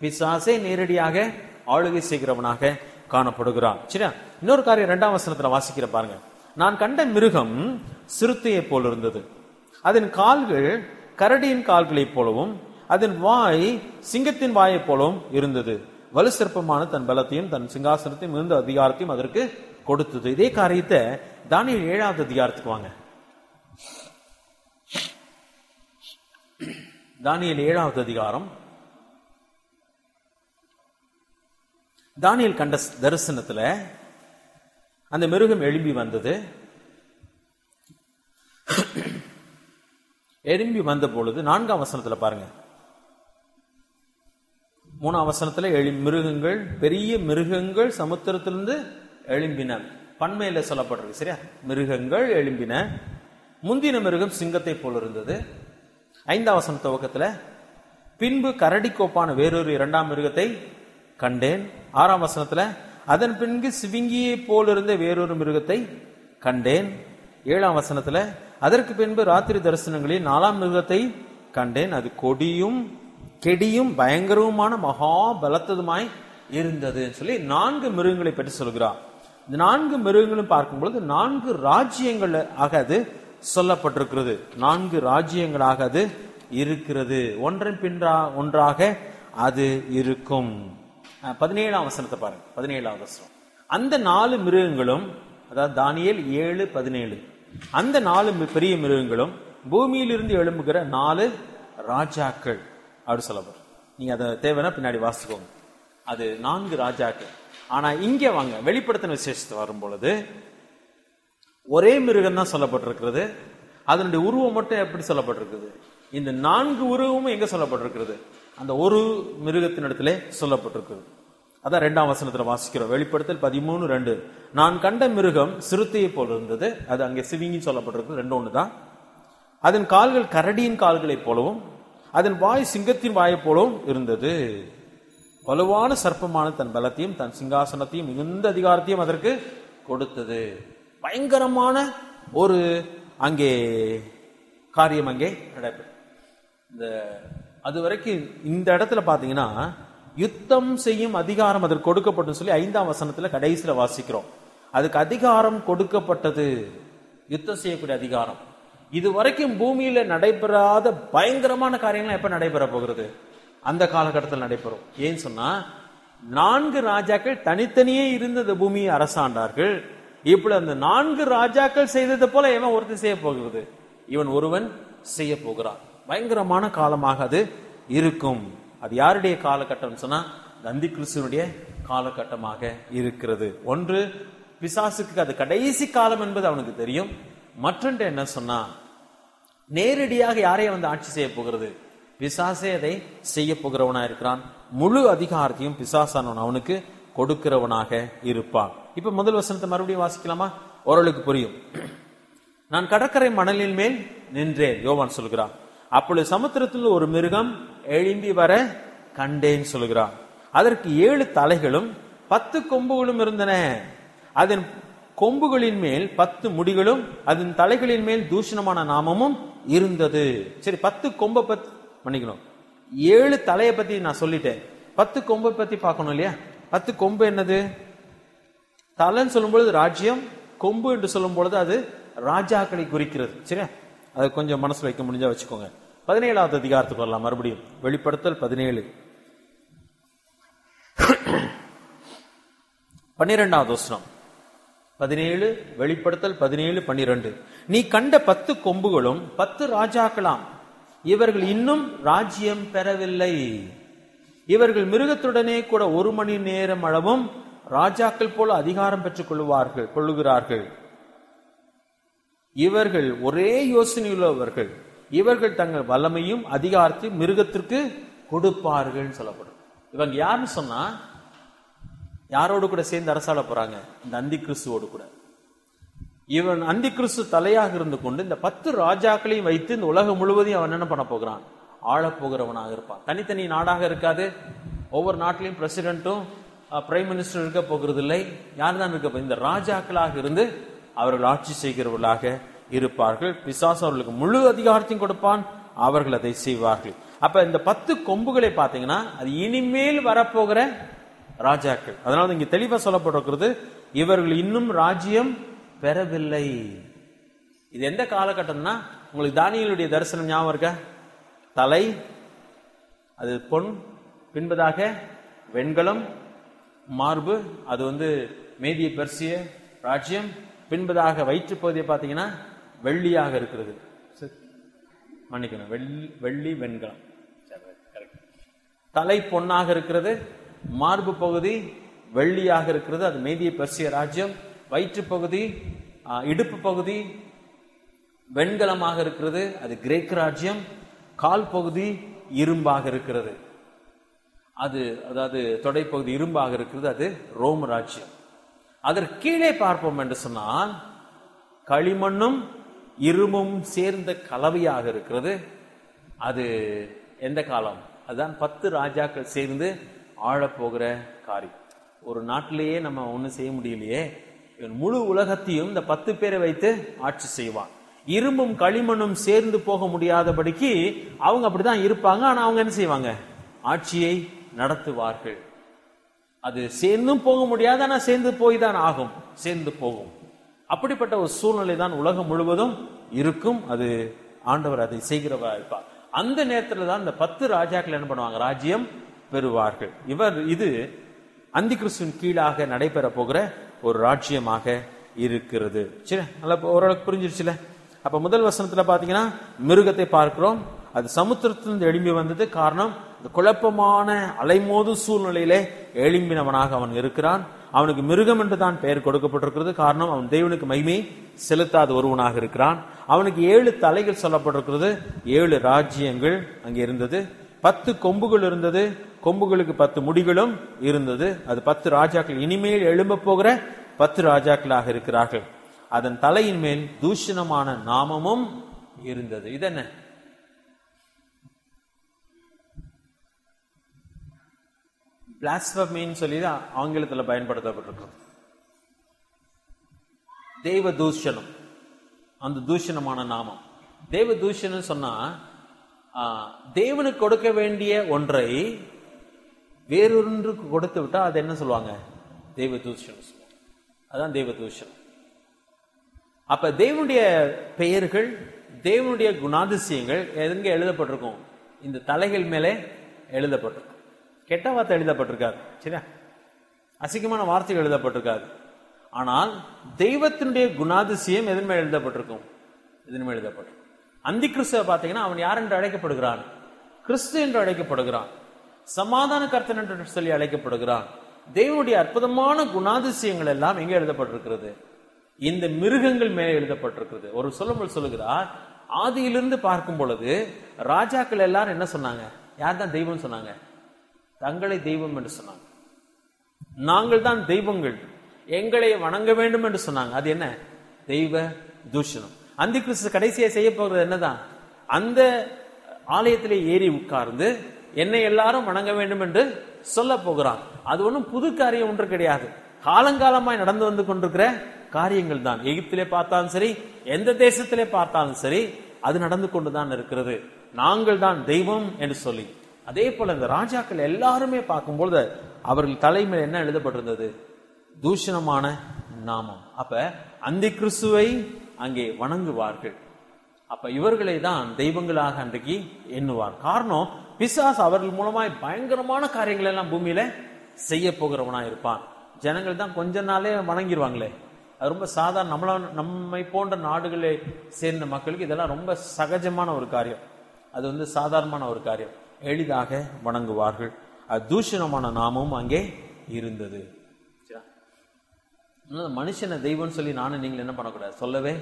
பிசாசே நேரடியாக ஆளுகை செய்கிறவனாக காணப்படுகிறான். சரியா? இன்னொரு காரியம் இரண்டாம் வசனத்துல வாசிக்கிற பாருங்க. நான் கண்ட மிருகம் சிறுத்தையை போல் இருந்தது. அதன் கால்கள் கரடியின் கால்களைப் போலவும் அதன் வாய் சிங்கத்தின் வாயைப் போலவும் இருந்தது. வலு சிற்பமான தன் பலத்தையும் தன் சிங்காசனத்தையும் மிகுந்த அதிகாரத்தையும் அதற்கு கொடுத்தது. இதே காரியத்தை தானியல் ஏழாவது அதிகாரத்துக்கு வாங்க. தானியல் ஏழாவது அதிகாரம். தானியல் கண்ட தரிசனத்துல அந்த மிருகம் எழும்பி வந்தது. எழும்பி வந்த பொழுது நான்காம் வசனத்துல பாருங்க. மூணாம் வசனத்துல எழு மிருகங்கள் பெரிய மிருகங்கள் சமுத்திரத்திலிருந்து எழும்பின. பண்மையில சொல்லப்படுறது சரியா? மிருகங்கள் எழும்பின. முந்தின மிருகம் சிங்கத்தை போல் இருந்தது. ஐந்தாம் வசன துவக்கத்துல பின்பு கரடி கோப்பான வேறொரு இரண்டாம் மிருகத்தை கண்டேன். ஆறாம் வசனத்துல அதன் பின்பு சிவிங்கியை போலிருந்த வேறொரு மிருகத்தை கண்டேன். ஏழாம் வசனத்துல அதற்கு பின்பு ராத்திரி தரிசனங்களில் நாலாம் மிருகத்தை கண்டேன். அது கொடியும் கெடியும் பயங்கரவுமான மகா பலத்ததுமாய் இருந்தது சொல்லி நான்கு மிருகங்களை பற்றி சொல்கிறார் இந்த நான்கு மிருகங்களும் பார்க்கும் பொழுது நான்கு ராஜ்யங்கள் ஆக அது சொல்லப்பட்டிருக்கிறது. நான்கு ராஜ்யங்களாக அது இருக்கிறது. ஒன்றன் பின்றா ஒன்றாக அது இருக்கும். பதினேழாம் வசனத்தை பாருங்க. பதினேழாம் வசனம். அந்த நாலு மிருகங்களும் அதாவது தானியல் ஏழு பதினேழு. அந்த நாலு பெரிய மிருகங்களும் பூமியிலிருந்து எழும்புகிற நாலு ராஜாக்கள். அப்படி சொல்லப்படும். நீங்க அதை தேவைன்னா பின்னாடி வாசிக்கோங்க. அது நான்கு ராஜாக்கள். ஆனா இங்க வாங்க வெளிப்படுத்தின விசேஷத்தை வரும் பொழுது ஒரே மிருகம் தான் சொல்லப்பட்டிருக்கிறது. அதனுடைய உருவம் மட்டும் எப்படி சொல்லப்பட்டிருக்குது? இந்த நான்கு உருவமும் எங்க சொல்லப்பட்டிருக்கிறது? அந்த ஒரு மிருகத்தினிடத்திலே சொல்லப்பட்டிருக்குது. அதான் ரெண்டாம் வசனத்துல வாசிக்கிறோம். வெளிப்படுத்தல் பதிமூணு ரெண்டு. நான் கண்ட மிருகம் சிறுத்தையை போல் இருந்தது. அது அங்கே சிவிங்கி சொல்லப்பட்டிருக்கு ரெண்டு ஒன்று தான் அதன் கால்கள் கரடியின் கால்களைப் போலவும் அதன் வாய் சிங்கத்தின் வாயைப் போலவும் இருந்தது. வலுவான சர்ப்பமான தன் பலத்தையும் தன் சிங்காசனத்தையும் மிகுந்த அதிகாரத்தையும் அதற்கு கொடுத்தது. பயங்கரமான ஒரு அங்கே காரியம் அங்கே நடைபெறும். இந்த அது வரைக்கும் இந்த இடத்துல பார்த்தீங்கன்னா யுத்தம் செய்யும் அதிகாரம் அதற்கு கொடுக்கப்பட்டு சொல்லி ஐந்தாம் வசனத்தில் கடைசியில் வாசிக்கிறோம். அதுக்கு அதிகாரம் கொடுக்கப்பட்டது. யுத்தம் செய்யக்கூடிய அதிகாரம். இது வரைக்கும் பூமியில நடைபெறாத பயங்கரமான காரியங்கள் எப்ப நடைபெற போகிறது? அந்த காலகட்டத்தில் நடைபெறும். ஏன்னு சொன்னா நான்கு ராஜாக்கள் தனித்தனியே இருந்தது இந்த பூமியை அரசாண்டார்கள். இப்படி அந்த நான்கு ராஜாக்கள் செய்தது போல இவன் ஒருத்தன் செய்ய போகிறது. இவன் ஒருவன் செய்ய போகிறான். பயங்கரமான காலமாக அது இருக்கும். அது யாருடைய காலகட்டம் சொன்னா நந்தி கிறிஸ்துவனுடைய காலகட்டமாக இருக்கிறது. ஒன்று பிசாசுக்கு அது கடைசி காலம் என்பது அவனுக்கு தெரியும். மற்றொன்று என்ன சொன்னா நேரடியாக யாரையும் வந்து ஆட்சி செய்ய போகிறது? பிசாசே அதை செய்ய போகிறவனா இருக்கிறான். முழு அதிகாரத்தையும் பிசாசானவன் அவனுக்கு கொடுக்கிறவனாக இருப்பான். இப்ப முதல் வசனத்தை மறுபடியும் வாசிக்கலாமா? ஓரளவுக்கு புரியும். நான் கடற்கரை மணலின் மேல் நின்றேன் யோவான் சொல்கிறான். அப்பொழுது சமுத்திரத்தில் ஒரு மிருகம் எழும்பி வர கண்டேன் சொல்கிறான். அதற்கு ஏழு தலைகளும் பத்து கொம்புகளும் இருந்தன. அதன் கொம்புகளின் மேல் பத்து முடிகளும் அதன் தலைகளின் மேல் தூஷணமான நாமமும் இருந்தது. சரி பத்து கொம்பை பத்தி மன்னிக்கணும் ஏழு தலையை பத்தி நான் சொல்லிட்டேன். பத்து கொம்பை பத்தி பார்க்கணும் இல்லையா? பத்து கொம்பு என்னது? தலைன்னு சொல்லும் பொழுது ராஜ்யம் கொம்பு என்று சொல்லும் பொழுது அது ராஜாக்களை குறிக்கிறது. சரியா? அது கொஞ்சம் மனசுல வைக்க முடிஞ்சா வச்சுக்கோங்க. பதினேழாவது அதிகாரத்துக்கு வரலாம் மறுபடியும். வெளிப்படுத்தல் பதினேழு. பன்னிரெண்டாவது வசனம். பதினேழு வெளிப்படுத்தல் பதினேழு பன்னிரெண்டு. நீ கண்ட பத்து கொம்புகளும் பத்து ராஜாக்களாம். இவர்கள் இன்னும் ராஜ்யம் பெறவில்லை. இவர்கள் மிருகத்துடனே கூட ஒரு மணி நேரம் அளவும் ராஜாக்கள் போல அதிகாரம் பெற்றுக் கொள்வார்கள் கொள்ளுகிறார்கள். இவர்கள் ஒரே யோசனையுள்ளவர்கள். இவர்கள் தங்கள் வல்லமையும் அதிகாரத்தை மிருகத்திற்கு கொடுப்பார்கள் சொல்லப்படும். இவங்க யாருன்னு சொன்னா யாரோடு கூட சேர்ந்து அரசாள போறாங்க? இந்த அந்தி கிறிஸ்துவோடு கூட. இவன் அந்தி கிறிஸ்து தலையாக இருந்து கொண்டு இந்த பத்து ராஜாக்களையும் வைத்து இந்த உலகம் முழுவதையும் அவன் என்ன பண்ண போகிறான்? ஆளப் போகிறவனாக இருப்பான். தனித்தனி நாடாக இருக்காது. ஒவ்வொரு நாட்டிலையும் பிரசிடென்ட்டும் பிரைம் மினிஸ்டர் இருக்க போகிறது இல்லை யார் தான் இருக்க இந்த ராஜாக்களாக இருந்து அவர்கள் ஆட்சி செய்கிறவர்களாக இருப்பார்கள். பிசாஸ் அவர்களுக்கு முழு அதிகாரத்தையும் கொடுப்பான். அவர்கள் அதை செய்வார்கள். அப்ப இந்த பத்து கொம்புகளை பார்த்தீங்கன்னா அது இனிமேல் வரப்போகிற ராஜாக்கள். அதனால இங்க தெளிவா சொல்லப்பட்டிருக்கிறது இவர்கள் இன்னும் ராஜ்யம் பெறவில்லை. இது எந்த காலகட்டம்னா உங்களுக்கு தானியலுடைய தரிசனம் ஞாபகம் இருக்கா? தலை அது பொன் பின்பதாக வெண்கலம் மார்பு அது வந்து மேதிய பெர்சிய ராஜ்யம் பின்பதாக வயிற்று பகுதியை பார்த்தீங்கன்னா வெள்ளியாக இருக்கிறது. மன்னிக்கணும். வெள்ளி வெள்ளி வெண்கலம். தலை பொன்னாக இருக்கிறது மார்பு பகுதி வெள்ளியாக இருக்கிறது அது மேதிய பெர்சிய ராஜ்யம் வயிற்று பகுதி இடுப்பு பகுதி வெண்கலமாக இருக்கிறது அது கிரேக் ராஜ்யம் கால் பகுதி இரும்பாக இருக்கிறது. அது அதாவது தொடைப்பகுதி இரும்பாக இருக்கிறது அது ரோம் ராஜ்யம். அதற்கு கீழே பார்ப்போம் என்று சொன்னால் களிமண்ணும் இரும்பும் சேர்ந்த கலவையாக இருக்கிறது. அது எந்த காலம்? அதுதான் பத்து ராஜாக்கள் சேர்ந்து ஆழப்போகிற காரியம். ஒரு நாட்டிலேயே நம்ம ஒன்றும் செய்ய முடியலையே முழு உலகத்தையும் இந்த பத்து பேரை வைத்து ஆட்சி செய்வான். இரும்பும் களிமண்ணும் சேர்ந்து போக முடியாதபடிக்கு அவங்க அப்படிதான் இருப்பாங்க. ஆனா அவங்க என்ன செய்வாங்க? ஆட்சியை நடத்துவார்கள். அது சேர்ந்தும் போக முடியாது ஆனா சேர்ந்து போய் தான் ஆகும். சேர்ந்து போகும். அப்படிப்பட்ட ஒரு சூழ்நிலை தான் உலகம் முழுவதும் இருக்கும். அது ஆண்டவர் அதை செய்கிறவா இருப்பார். அந்த நேரத்துல தான் இந்த பத்து ராஜாக்கள் என்ன பண்ணுவாங்க? ராஜ்யம் பெறுவார்கள். இவர் இது அந்தி கீழாக நடைபெற போகிற ஒரு ராஜ்யமாக இருக்கிறது. சரி நல்லா ஓரளவுக்கு புரிஞ்சிருச்சுல? அப்ப முதல் வசனத்துல பாத்தீங்கன்னா மிருகத்தை பார்க்கிறோம். அது சமுத்திரத்திலிருந்து எழும்பி வந்தது. காரணம் இந்த குழப்பமான அலைமோது சூழ்நிலையிலே எழும்பினவனாக அவன் இருக்கிறான். அவனுக்கு மிருகம் என்று தான் பெயர் கொடுக்கப்பட்டிருக்கிறது. காரணம் அவன் தேவனுக்கு மகிமை செலுத்தாத ஒருவனாக இருக்கிறான். அவனுக்கு ஏழு தலைகள் சொல்லப்பட்டிருக்கிறது. ஏழு ராஜ்யங்கள் அங்கே இருந்தது. பத்து கொம்புகள் இருந்தது. கொம்புகளுக்கு பத்து முடிகளும் இருந்தது. அது பத்து ராஜாக்கள். இனிமேல் எழும்ப போகிற பத்து ராஜாக்களாக இருக்கிறார்கள். அதன் தலையின் மேல் தூஷணமான நாமமும் இருந்தது. இது என்ன பிளாஸ்பமின்னு சொல்லி தான் ஆங்கிலத்தில் பயன்படுத்தப்பட்டிருக்கிறது. தெய்வ தூஷணம். அந்த தூஷணமான நாமம். தெய்வ தூஷணம் சொன்னா தேவனுக்கு கொடுக்க வேண்டிய ஒன்றை வேறொன்றுக்கு கொடுத்து விட்டா அது என்ன சொல்லுவாங்க? தெய்வ தூஷணம் அதான் தெய்வ தூஷணம் அப்ப தேவனுடைய பெயர்கள் தேவனுடைய குணாதிசயங்கள் எங்க எழுதப்பட்டிருக்கும்? இந்த தலைகள் மேலே எழுதப்பட்டிருக்கும். கெட்ட வார்த்தை எழுதப்பட்டிருக்காது சரியா? அசிங்கமான வார்த்தைகள் எழுதப்பட்டிருக்காது. ஆனால் தெய்வத்தினுடைய குணாதிசயம் எதன் மேல் எழுதப்பட்டிருக்கும்? இதன் மேல் எழுதப்பட்டிருக்கும்? அந்தி கிறிஸ்துவ பார்த்தீங்கன்னா அவன் யார் என்று அழைக்கப்படுகிறான்? கிறிஸ்து என்று அழைக்கப்படுகிறான். சமாதான கர்த்தன் என்று சொல்லி அழைக்கப்படுகிறான் தேவனுடைய அற்புதமான குணாதிசயங்கள் எல்லாம் எங்க எழுதப்பட்டிருக்கிறது. இந்த மிருகங்கள் மேலே எழுதப்பட்டிருக்கிறது. ஒரு சொல்லும்போது சொல்லுகிறார் ஆதியிலிருந்து பார்க்கும் பொழுது ராஜாக்கள் எல்லாரும் என்ன சொன்னாங்க? யார் தான் தெய்வம் சொன்னாங்க? தங்களை தெய்வம் என்று சொன்னாங்க. நாங்கள் தான் தெய்வங்கள். எங்களை வணங்க வேண்டும் என்று சொன்னாங்க. அது என்ன? தெய்வ தூஷணம். அந்த கிறிஸ்து கடைசியை செய்ய போகிறது என்னதான்? அந்த ஆலயத்திலே ஏறி உட்கார்ந்து என்னை எல்லாரும் வணங்க வேண்டும் என்று சொல்ல போகிறான் அது ஒன்றும் புது காரியம் ஒன்று கிடையாது. காலங்காலமாய் நடந்து வந்து கொண்டிருக்கிற காரியங்கள் தான். எகிப்திலே பார்த்தாலும் சரி எந்த தேசத்திலே பார்த்தாலும் சரி அது நடந்து கொண்டுதான் இருக்கிறது. நாங்கள் தான் தெய்வம் என்று சொல்லி. அதே போல இந்த ராஜாக்கள் எல்லாருமே பார்க்கும்பொழுது அவர்கள் தலைமையில் என்ன எழுதப்பட்டிருந்தது? தூஷணமான நாமம். அப்ப அந்த கிறிஸ்துவை அங்கே வணங்குவார்கள். அப்ப இவர்களை தான் தெய்வங்களாக அன்றைக்கு எண்ணுவார். காரணம் பிசாஸ் அவர்கள் மூலமாய் பயங்கரமான காரியங்கள் எல்லாம் பூமியில செய்ய போகிறவனா இருப்பான். ஜனங்கள் தான் கொஞ்ச நாளே வணங்கிடுவாங்களே அது ரொம்ப சாதாரண நம்மள நம்மை போன்ற நாடுகளை சேர்ந்த மக்களுக்கு இதெல்லாம் ரொம்ப சகஜமான ஒரு காரியம். அது வந்து சாதாரணமான ஒரு காரியம். எளிதாக வணங்குவார்கள். அது தூஷணமான நாமமும் அங்கே இருந்தது. மனுஷனை தெய்வம்னு சொல்லி நானும் நீங்கள் என்ன பண்ணக்கூடாது? சொல்லவே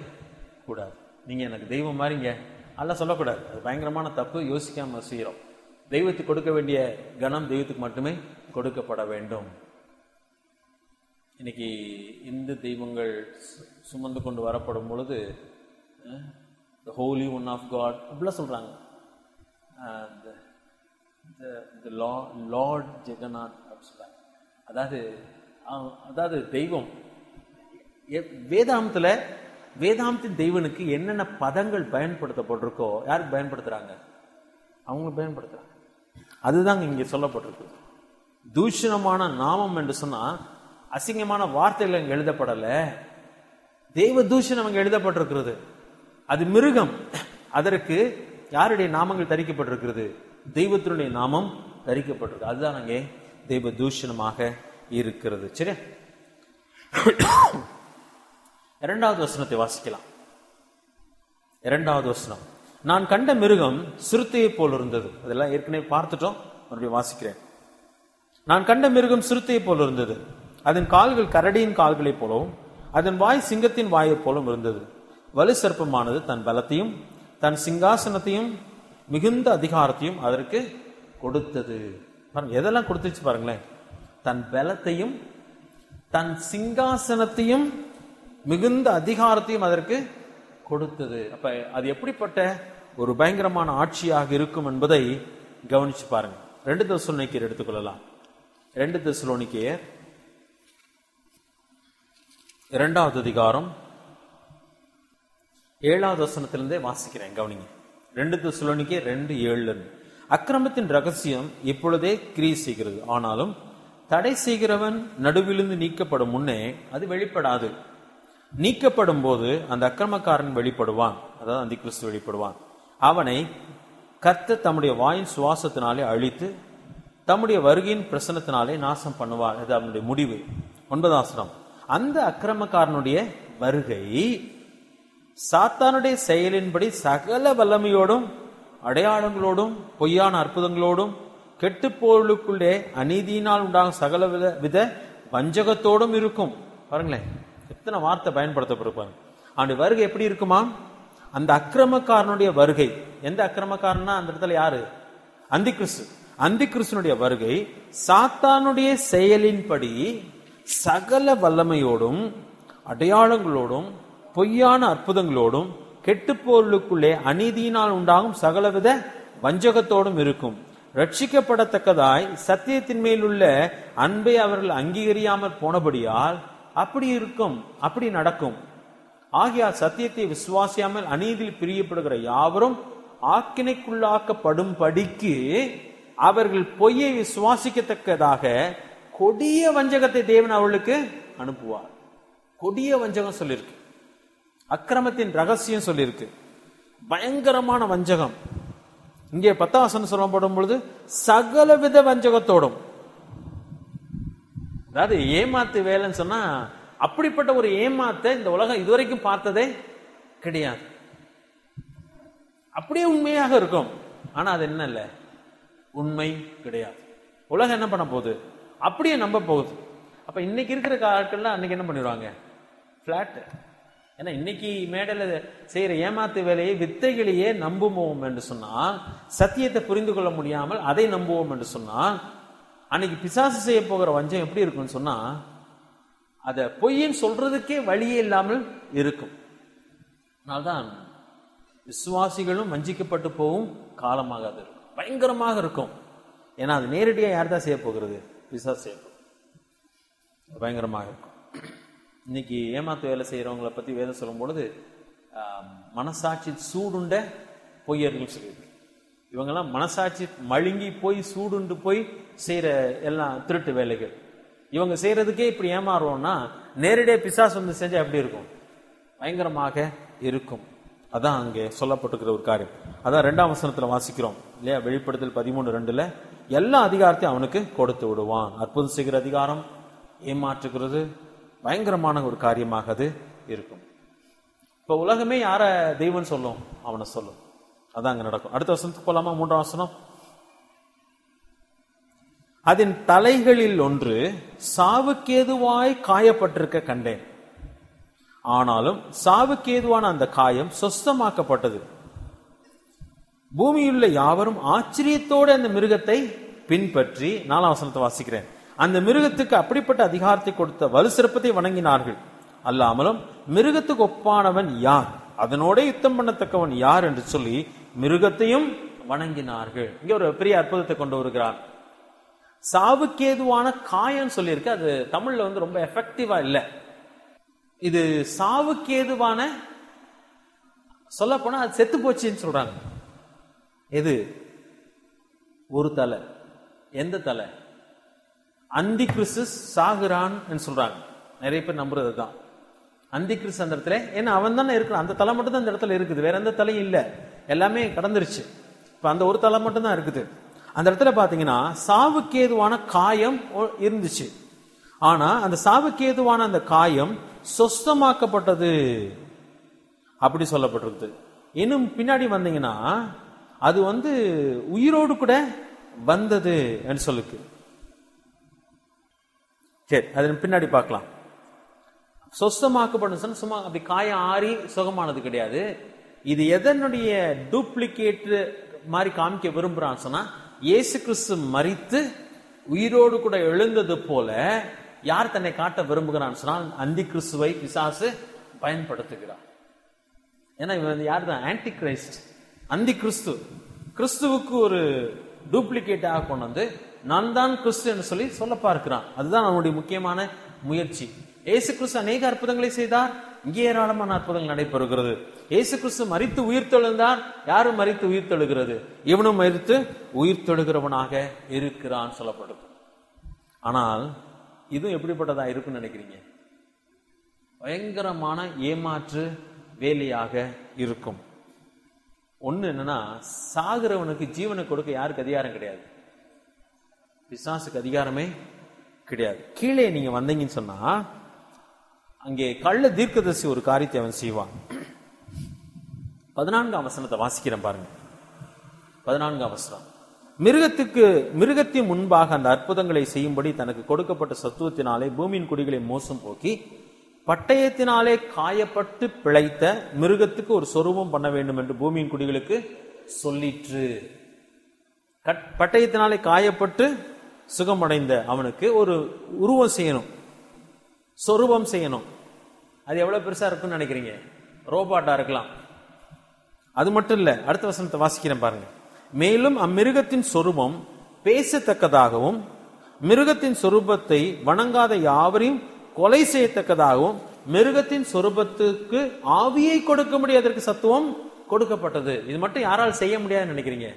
கூடாது. நீங்கள் எனக்கு தெய்வம் மாதிரிங்க அதெல்லாம் சொல்லக்கூடாது. அது பயங்கரமான தப்பு. யோசிக்காமல் செய்கிறோம் தெய்வத்துக்கு கொடுக்க வேண்டிய கணம் தெய்வத்துக்கு மட்டுமே கொடுக்கப்பட வேண்டும். இன்னைக்கு இந்து தெய்வங்கள் சு- சுமந்து கொண்டு வரப்படும் பொழுது the holy one of God அப்படிலாம் லா லார்ட் ஜெகநாத் அப்படின்னு சொல்கிறாங்க அதாவது அதாவது தெய்வம் வேதாந்தத்தில் வேதாந்தின் தெய்வனுக்கு என்னென்ன பதங்கள் பயன்படுத்தப்பட்டிருக்கோ யாருக்கு பயன்படுத்துகிறாங்க அவங்களும் பயன்படுத்துகிறாங்க அதுதாங்க இங்க சொல்லப்பட்டிருக்கு. தூஷணமான நாமம் என்று சொன்னா அசிங்கமான வார்த்தைகள் அங்கே எழுதப்படலை. தெய்வ தூஷணம் அங்க எழுதப்பட்டிருக்கிறது. அது மிருகம். அதற்கு யாருடைய நாமங்கள் தரிக்கப்பட்டிருக்கிறது? தெய்வத்தினுடைய நாமம் தரிக்கப்பட்டிருக்கு. அதுதான் அங்கே தெய்வ தூஷணமாக இருக்கிறது. சரி இரண்டாவது வசனத்தை வாசிக்கலாம். இரண்டாவது வசனம். நான் கண்ட மிருகம் சிறுத்தையை போல் இருந்தது. அதெல்லாம் ஏற்கனவே பார்த்துட்டோம். மறுபடியும் வாசிக்கிறேன். நான் கண்ட மிருகம் சிறுத்தையை போல் இருந்தது. அதன் கால்கள் கரடியின் கால்களைப் போலவும் அதன் வாய் சிங்கத்தின் வாயைப் போலும் இருந்தது. வலு சர்ப்பமானது தன் பலத்தையும் தன் சிங்காசனத்தையும் மிகுந்த அதிகாரத்தையும் அதற்கு கொடுத்தது. பாருங்க எதெல்லாம் கொடுத்துச்சு பாருங்களேன். தன் பலத்தையும் தன் சிங்காசனத்தையும் மிகுந்த அதிகாரத்தையும் அதற்கு கொடுத்தது. அப்ப அது எப்படிப்பட்ட ஒரு பயங்கரமான ஆட்சியாக இருக்கும் என்பதை கவனிச்சு பாருங்க. ரெண்டு தசுலோனிக்கர் எடுத்துக்கொள்ளலாம். ரெண்டு தெசலோனிக்கேயர். இரண்டாவது அதிகாரம். ஏழாவது வசனத்திலிருந்தே வாசிக்கிறேன் கவனிங்க. ரெண்டு தசுலோனிக்கே ரெண்டு ஏழு அக்கிரமத்தின் ரகசியம் இப்பொழுதே கிரியை செய்கிறது. ஆனாலும் தடை செய்கிறவன் நடுவிலிருந்து நீக்கப்படும் முன்னே அது வெளிப்படாது. நீக்கப்படும் போது அந்த அக்கிரமக்காரன் வெளிப்படுவான். அதாவது அந்த கிறிஸ்து வெளிப்படுவான். அவனை கத்த தம்முடைய வாயின் சுவாசத்தினாலே அழித்து தம்முடைய வருகையின் பிரசனத்தினாலே நாசம் பண்ணுவார். அது அவனுடைய முடிவு. ஒன்பதாசனம் அந்த அக்கிரமக்காரனுடைய வருகை சாத்தானுடைய செயலின்படி சகல வல்லமையோடும் அடையாளங்களோடும் பொய்யான அற்புதங்களோடும் கெட்டுப்போர்களுக்குள்ளே அநீதியினால் உண்டாகும் சகல வித வித வஞ்சகத்தோடும் இருக்கும். பாருங்களேன். எத்தனை வார்த்தை பயன்படுத்தப்பட்டிருப்பாங்க? அவனுடைய வருகை எப்படி இருக்குமா? அந்த அக்கிரமக்காரனுடைய வருகை. எந்த அக்கிரமக்காரன்னா? அந்த இடத்துல யாரு? அந்தி கிறிஸ்து அந்தி கிறிஸ்துனுடைய வருகை சாத்தானுடைய செயலின்படி சகல வல்லமையோடும் அடையாளங்களோடும் பொய்யான அற்புதங்களோடும் கெட்டுப்போர்களுக்குள்ளே அநீதியினால் உண்டாகும் சகலவித வஞ்சகத்தோடும் இருக்கும். ரட்சிக்கப்படத்தக்கதாய் சத்தியத்தின் மேலுள்ள அன்பை அவர்கள் அங்கீகரியாமல் போனபடியால் அப்படி இருக்கும் அப்படி நடக்கும். ஆகையால் சத்தியத்தை விசுவாசியாமல் அநீதியில் பிரியப்படுகிற யாவரும் ஆக்கினைக்குள்ளாக்கப்படும் படிக்கு அவர்கள் பொய்யை விசுவாசிக்கத்தக்கதாக கொடிய வஞ்சகத்தை தேவன் அவளுக்கு அனுப்புவார். கொடிய வஞ்சகம் சொல்லியிருக்கு அக்கிரமத்தின் ரகசியம் சொல்லியிருக்கு பயங்கரமான வஞ்சகம். இங்கே பத்தாவசனம் சொல்லப்படும் பொழுது சகலவித வஞ்சகத்தோடும் அதாவது ஏமாத்து வேலைன்னு சொன்னா அப்படிப்பட்ட ஒரு ஏமாத்த இந்த உலகம் இதுவரைக்கும் பார்த்ததே கிடையாது. அப்படியே உண்மையாக இருக்கும். ஆனா அது என்ன இல்லை? உண்மை கிடையாது. உலகம் என்ன பண்ண போகுது? அப்படியே நம்ப போகுது. அப்ப இன்னைக்கு இருக்கிற ஆட்கள்லாம் அன்னைக்கு என்ன பண்ணிடுவாங்க? பிளாட் ஏன்னா இன்னைக்கு மேடையில் செய்கிற ஏமாத்து வேலையை வித்தைகளையே நம்புவோம் என்று சொன்னால் சத்தியத்தை புரிந்து கொள்ள முடியாமல் அதை நம்புவோம் என்று சொன்னால் அன்னைக்கு பிசாசு செய்ய போகிற வஞ்சம் எப்படி இருக்கும்னு சொன்னா அதை பொய்ன்னு சொல்றதுக்கே வழியே இல்லாமல் இருக்கும். அதனால்தான் விசுவாசிகளும் வஞ்சிக்கப்பட்டு போகும் காலமாக அது இருக்கும். பயங்கரமாக இருக்கும். ஏன்னா அது நேரடியாக யார் தான் செய்ய போகிறது? பிசாசு செய்ய பயங்கரமாக இருக்கும். இன்னைக்கு ஏமாத்து வேலை செய்கிறவங்களை பற்றி வேதம் சொல்லும் பொழுது மனசாட்சி சூடுண்ட பொய்யர்கள் சொல்லியிருக்கு. இவங்கெல்லாம் மனசாட்சி மழுங்கி போய் சூடுண்டு போய் செய்கிற எல்லாம் திருட்டு வேலைகள். இவங்க செய்கிறதுக்கே இப்படி ஏமாறுவோம்னா நேரடியாக பிசாசு வந்து செஞ்சால் எப்படி இருக்கும்? பயங்கரமாக இருக்கும். அதான் அங்கே சொல்லப்பட்டிருக்கிற ஒரு காரியம். அதான் ரெண்டாம் வசனத்தில் வாசிக்கிறோம். இல்லையா? வெளிப்படுத்தல் பதிமூணு ரெண்டுல எல்லா அதிகாரத்தையும் அவனுக்கு கொடுத்து விடுவான். அற்புதம் செய்கிற அதிகாரம் ஏமாற்றுகிறது. பயங்கரமான ஒரு காரியமாக அது இருக்கும். இப்போ உலகமே யாரை தெய்வம் சொல்லும்? அவனை சொல்லும். அதான் அங்கே நடக்கும். அடுத்த வசனத்துக்கு போகலாமா மூன்றாம் வசனம்? அதன் தலைகளில் ஒன்று சாவுக்கேதுவாய் காயப்பட்டிருக்க கண்டேன். ஆனாலும் சாவுக்கேதுவான அந்த காயம் சொஸ்தமாக்கப்பட்டது. பூமியுள்ள யாவரும் ஆச்சரியத்தோடு அந்த மிருகத்தை பின்பற்றி நாலாம் வசனத்தை வாசிக்கிறேன். அந்த மிருகத்துக்கு அப்படிப்பட்ட அதிகாரத்தை கொடுத்த வலு சிறப்பத்தை வணங்கினார்கள். அல்லாமலும் மிருகத்துக்கு ஒப்பானவன் யார்? அதனோட யுத்தம் பண்ணத்தக்கவன் யார் என்று சொல்லி மிருகத்தையும் வணங்கினார்கள். இங்க ஒரு பெரிய அற்புதத்தை கொண்டு வருகிறார். சாவுக்கேதுவான காயம் சொல்லியிருக்கு. அது தமிழ்ல வந்து ரொம்ப எஃபெக்டிவா இல்லை. இது சாவுக்கேதுவான சொல்ல போனா அது செத்து போச்சுன்னு சொல்றாங்க. எது? ஒரு தலை. எந்த தலை? அந்தி கிறிஸ்து சாகுறான் சொல்றாங்க. நிறைய பேர் நம்புறது தான் அந்தி கிறிஸ்து அந்த இடத்துல ஏன்னா அவன் தானே இருக்கிறான். அந்த தலை மட்டும் தான் அந்த இடத்துல இருக்குது. வேற எந்த தலையும் இல்லை. எல்லாமே கடந்துருச்சு. இப்ப அந்த ஒரு தலை மட்டும் தான் இருக்குது. அந்த இடத்துல பாத்தீங்கன்னா சாவுக்கேதுவான காயம் இருந்துச்சு. ஆனா அந்த சாவுக்கேதுவான அந்த காயம் சொஸ்தமாக்கப்பட்டது. அப்படி சொல்லப்பட்டிருக்கு இன்னும் பின்னாடி வந்தீங்கன்னா அது வந்து உயிரோடு கூட வந்தது என்று சொல்லுக்கு சரி அதன் பின்னாடி பார்க்கலாம். சொஸ்தமாக்கப்படும் சும்மா அப்படி காயம் ஆறி சுகமானது கிடையாது. இது எதனுடைய டூப்ளிகேட் மாதிரி காமிக்க விரும்புறான் சொன்னா இயேசு கிறிஸ்து மறித்து உயிரோடு கூட எழுந்தது போல யார் தன்னை காட்ட விரும்புகிறான்னு சொன்னால் அந்தி கிறிஸ்துவை பிசாசு பயன்படுத்துகிறார். ஏன்னா இவன் வந்து யார் தான்? ஆன்டி கிரைஸ்ட் அந்தி கிறிஸ்து. கிறிஸ்துவுக்கு ஒரு டூப்ளிகேட்டாக கொண்டு வந்து நான் தான் கிறிஸ்து சொல்லி சொல்ல பார்க்கிறான். அதுதான் அவனுடைய முக்கியமான முயற்சி. இயேசு கிறிஸ்து அநேக அற்புதங்களை செய்தார். இங்கே ஏராளமான அற்புதங்கள் நடைபெறுகிறது. இயேசு கிறிஸ்து மறித்து உயிர்த்தெழுந்தார் யாரும் மறித்து உயிர்த்தெழுகிறது இவனும் மறித்து உயிர்த்தெழுகிறவனாக இருக்கிறான் சொல்லப்படுது. ஆனால் இதுவும் எப்படிப்பட்டதா இருக்குன்னு நினைக்கிறீங்க? பயங்கரமான ஏமாற்று வேலையாக இருக்கும். ஒண்ணு என்னன்னா சாகிறவனுக்கு ஜீவனை கொடுக்க யாருக்கு அதிகாரம் கிடையாது. பிசாசுக்கு அதிகாரமே கிடையாது. கீழே நீங்க வந்தீங்கன்னு சொன்னா அங்கே கள்ள தீர்க்கதரிசி ஒரு காரியத்தை அவன் செய்வான். பதினான்காம் வசனத்தை வாசிக்கிறேன் பாருங்க. பதினான்காம் வசனம். மிருகத்துக்கு மிருகத்தின் முன்பாக அந்த அற்புதங்களை செய்யும்படி தனக்கு கொடுக்கப்பட்ட சத்துவத்தினாலே பூமியின் குடிகளை மோசம் போக்கி பட்டயத்தினாலே காயப்பட்டு பிழைத்த மிருகத்துக்கு ஒரு சொரூபம் பண்ண வேண்டும் என்று பூமியின் குடிகளுக்கு சொல்லிற்று. கட்- பட்டயத்தினாலே காயப்பட்டு சுகமடைந்த அவனுக்கு ஒரு உருவம் செய்யணும். சொரூபம் செய்யணும். அது எவ்வளவு பெருசா இருக்கும்னு நினைக்கிறீங்க? ரோபாட்டா இருக்கலாம். அது மட்டும் இல்ல அடுத்த வசனத்தை வாசிக்கிறேன் பாருங்க. மேலும் அம்மிருகத்தின் சொரூபம் பேசத்தக்கதாகவும் மிருகத்தின் சொரூபத்தை வணங்காத யாவரையும் கொலை செய்யத்தக்கதாகவும் மிருகத்தின் சொரூபத்துக்கு ஆவியை கொடுக்க முடியாதற்கு சத்துவம் கொடுக்கப்பட்டது. இது மட்டும் யாரால் செய்ய முடியாதுன்னு நினைக்கிறீங்க?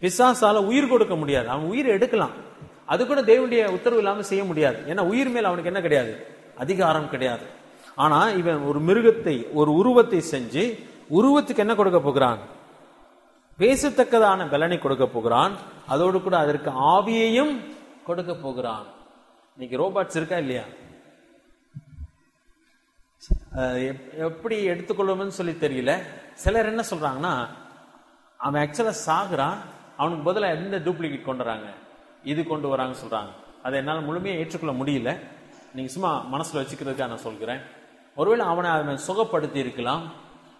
பிசாசால உயிர் கொடுக்க முடியாது. அவன் உயிர் எடுக்கலாம். அது கூட தேவனுடைய உத்தரவு இல்லாமல் செய்ய முடியாது. ஏன்னா உயிர் மேல் அவனுக்கு என்ன கிடையாது? அதிகாரம் கிடையாது. ஆனா இவன் ஒரு மிருகத்தை ஒரு உருவத்தை செஞ்சு உருவத்துக்கு என்ன கொடுக்க போகிறான்? பேசத்தக்கதான பலனை கொடுக்க போகிறான். அதோடு கூட அதற்கு ஆவியையும் கொடுக்க போகிறான். இன்னைக்கு ரோபாட்ஸ் இருக்கா இல்லையா? எப்- எப்படி எடுத்துக்கொள்ளும்னு சொல்லி தெரியல. சிலர் என்ன சொல்றாங்கன்னா அவன் ஆக்சுவலா சாகுறான் அவனுக்கு பதிலாக எந்த டூப்ளிகேட் கொண்டு வராங்க? இது கொண்டு வராங்க சொல்றாங்க. அதை என்னால் முழுமையாக ஏற்றுக்கொள்ள முடியல. நீங்கள் சும்மா மனசில் வச்சுக்கிறதுக்காக நான் சொல்கிறேன். ஒருவேளை அவனை அவன் சுகப்படுத்தி இருக்கலாம்.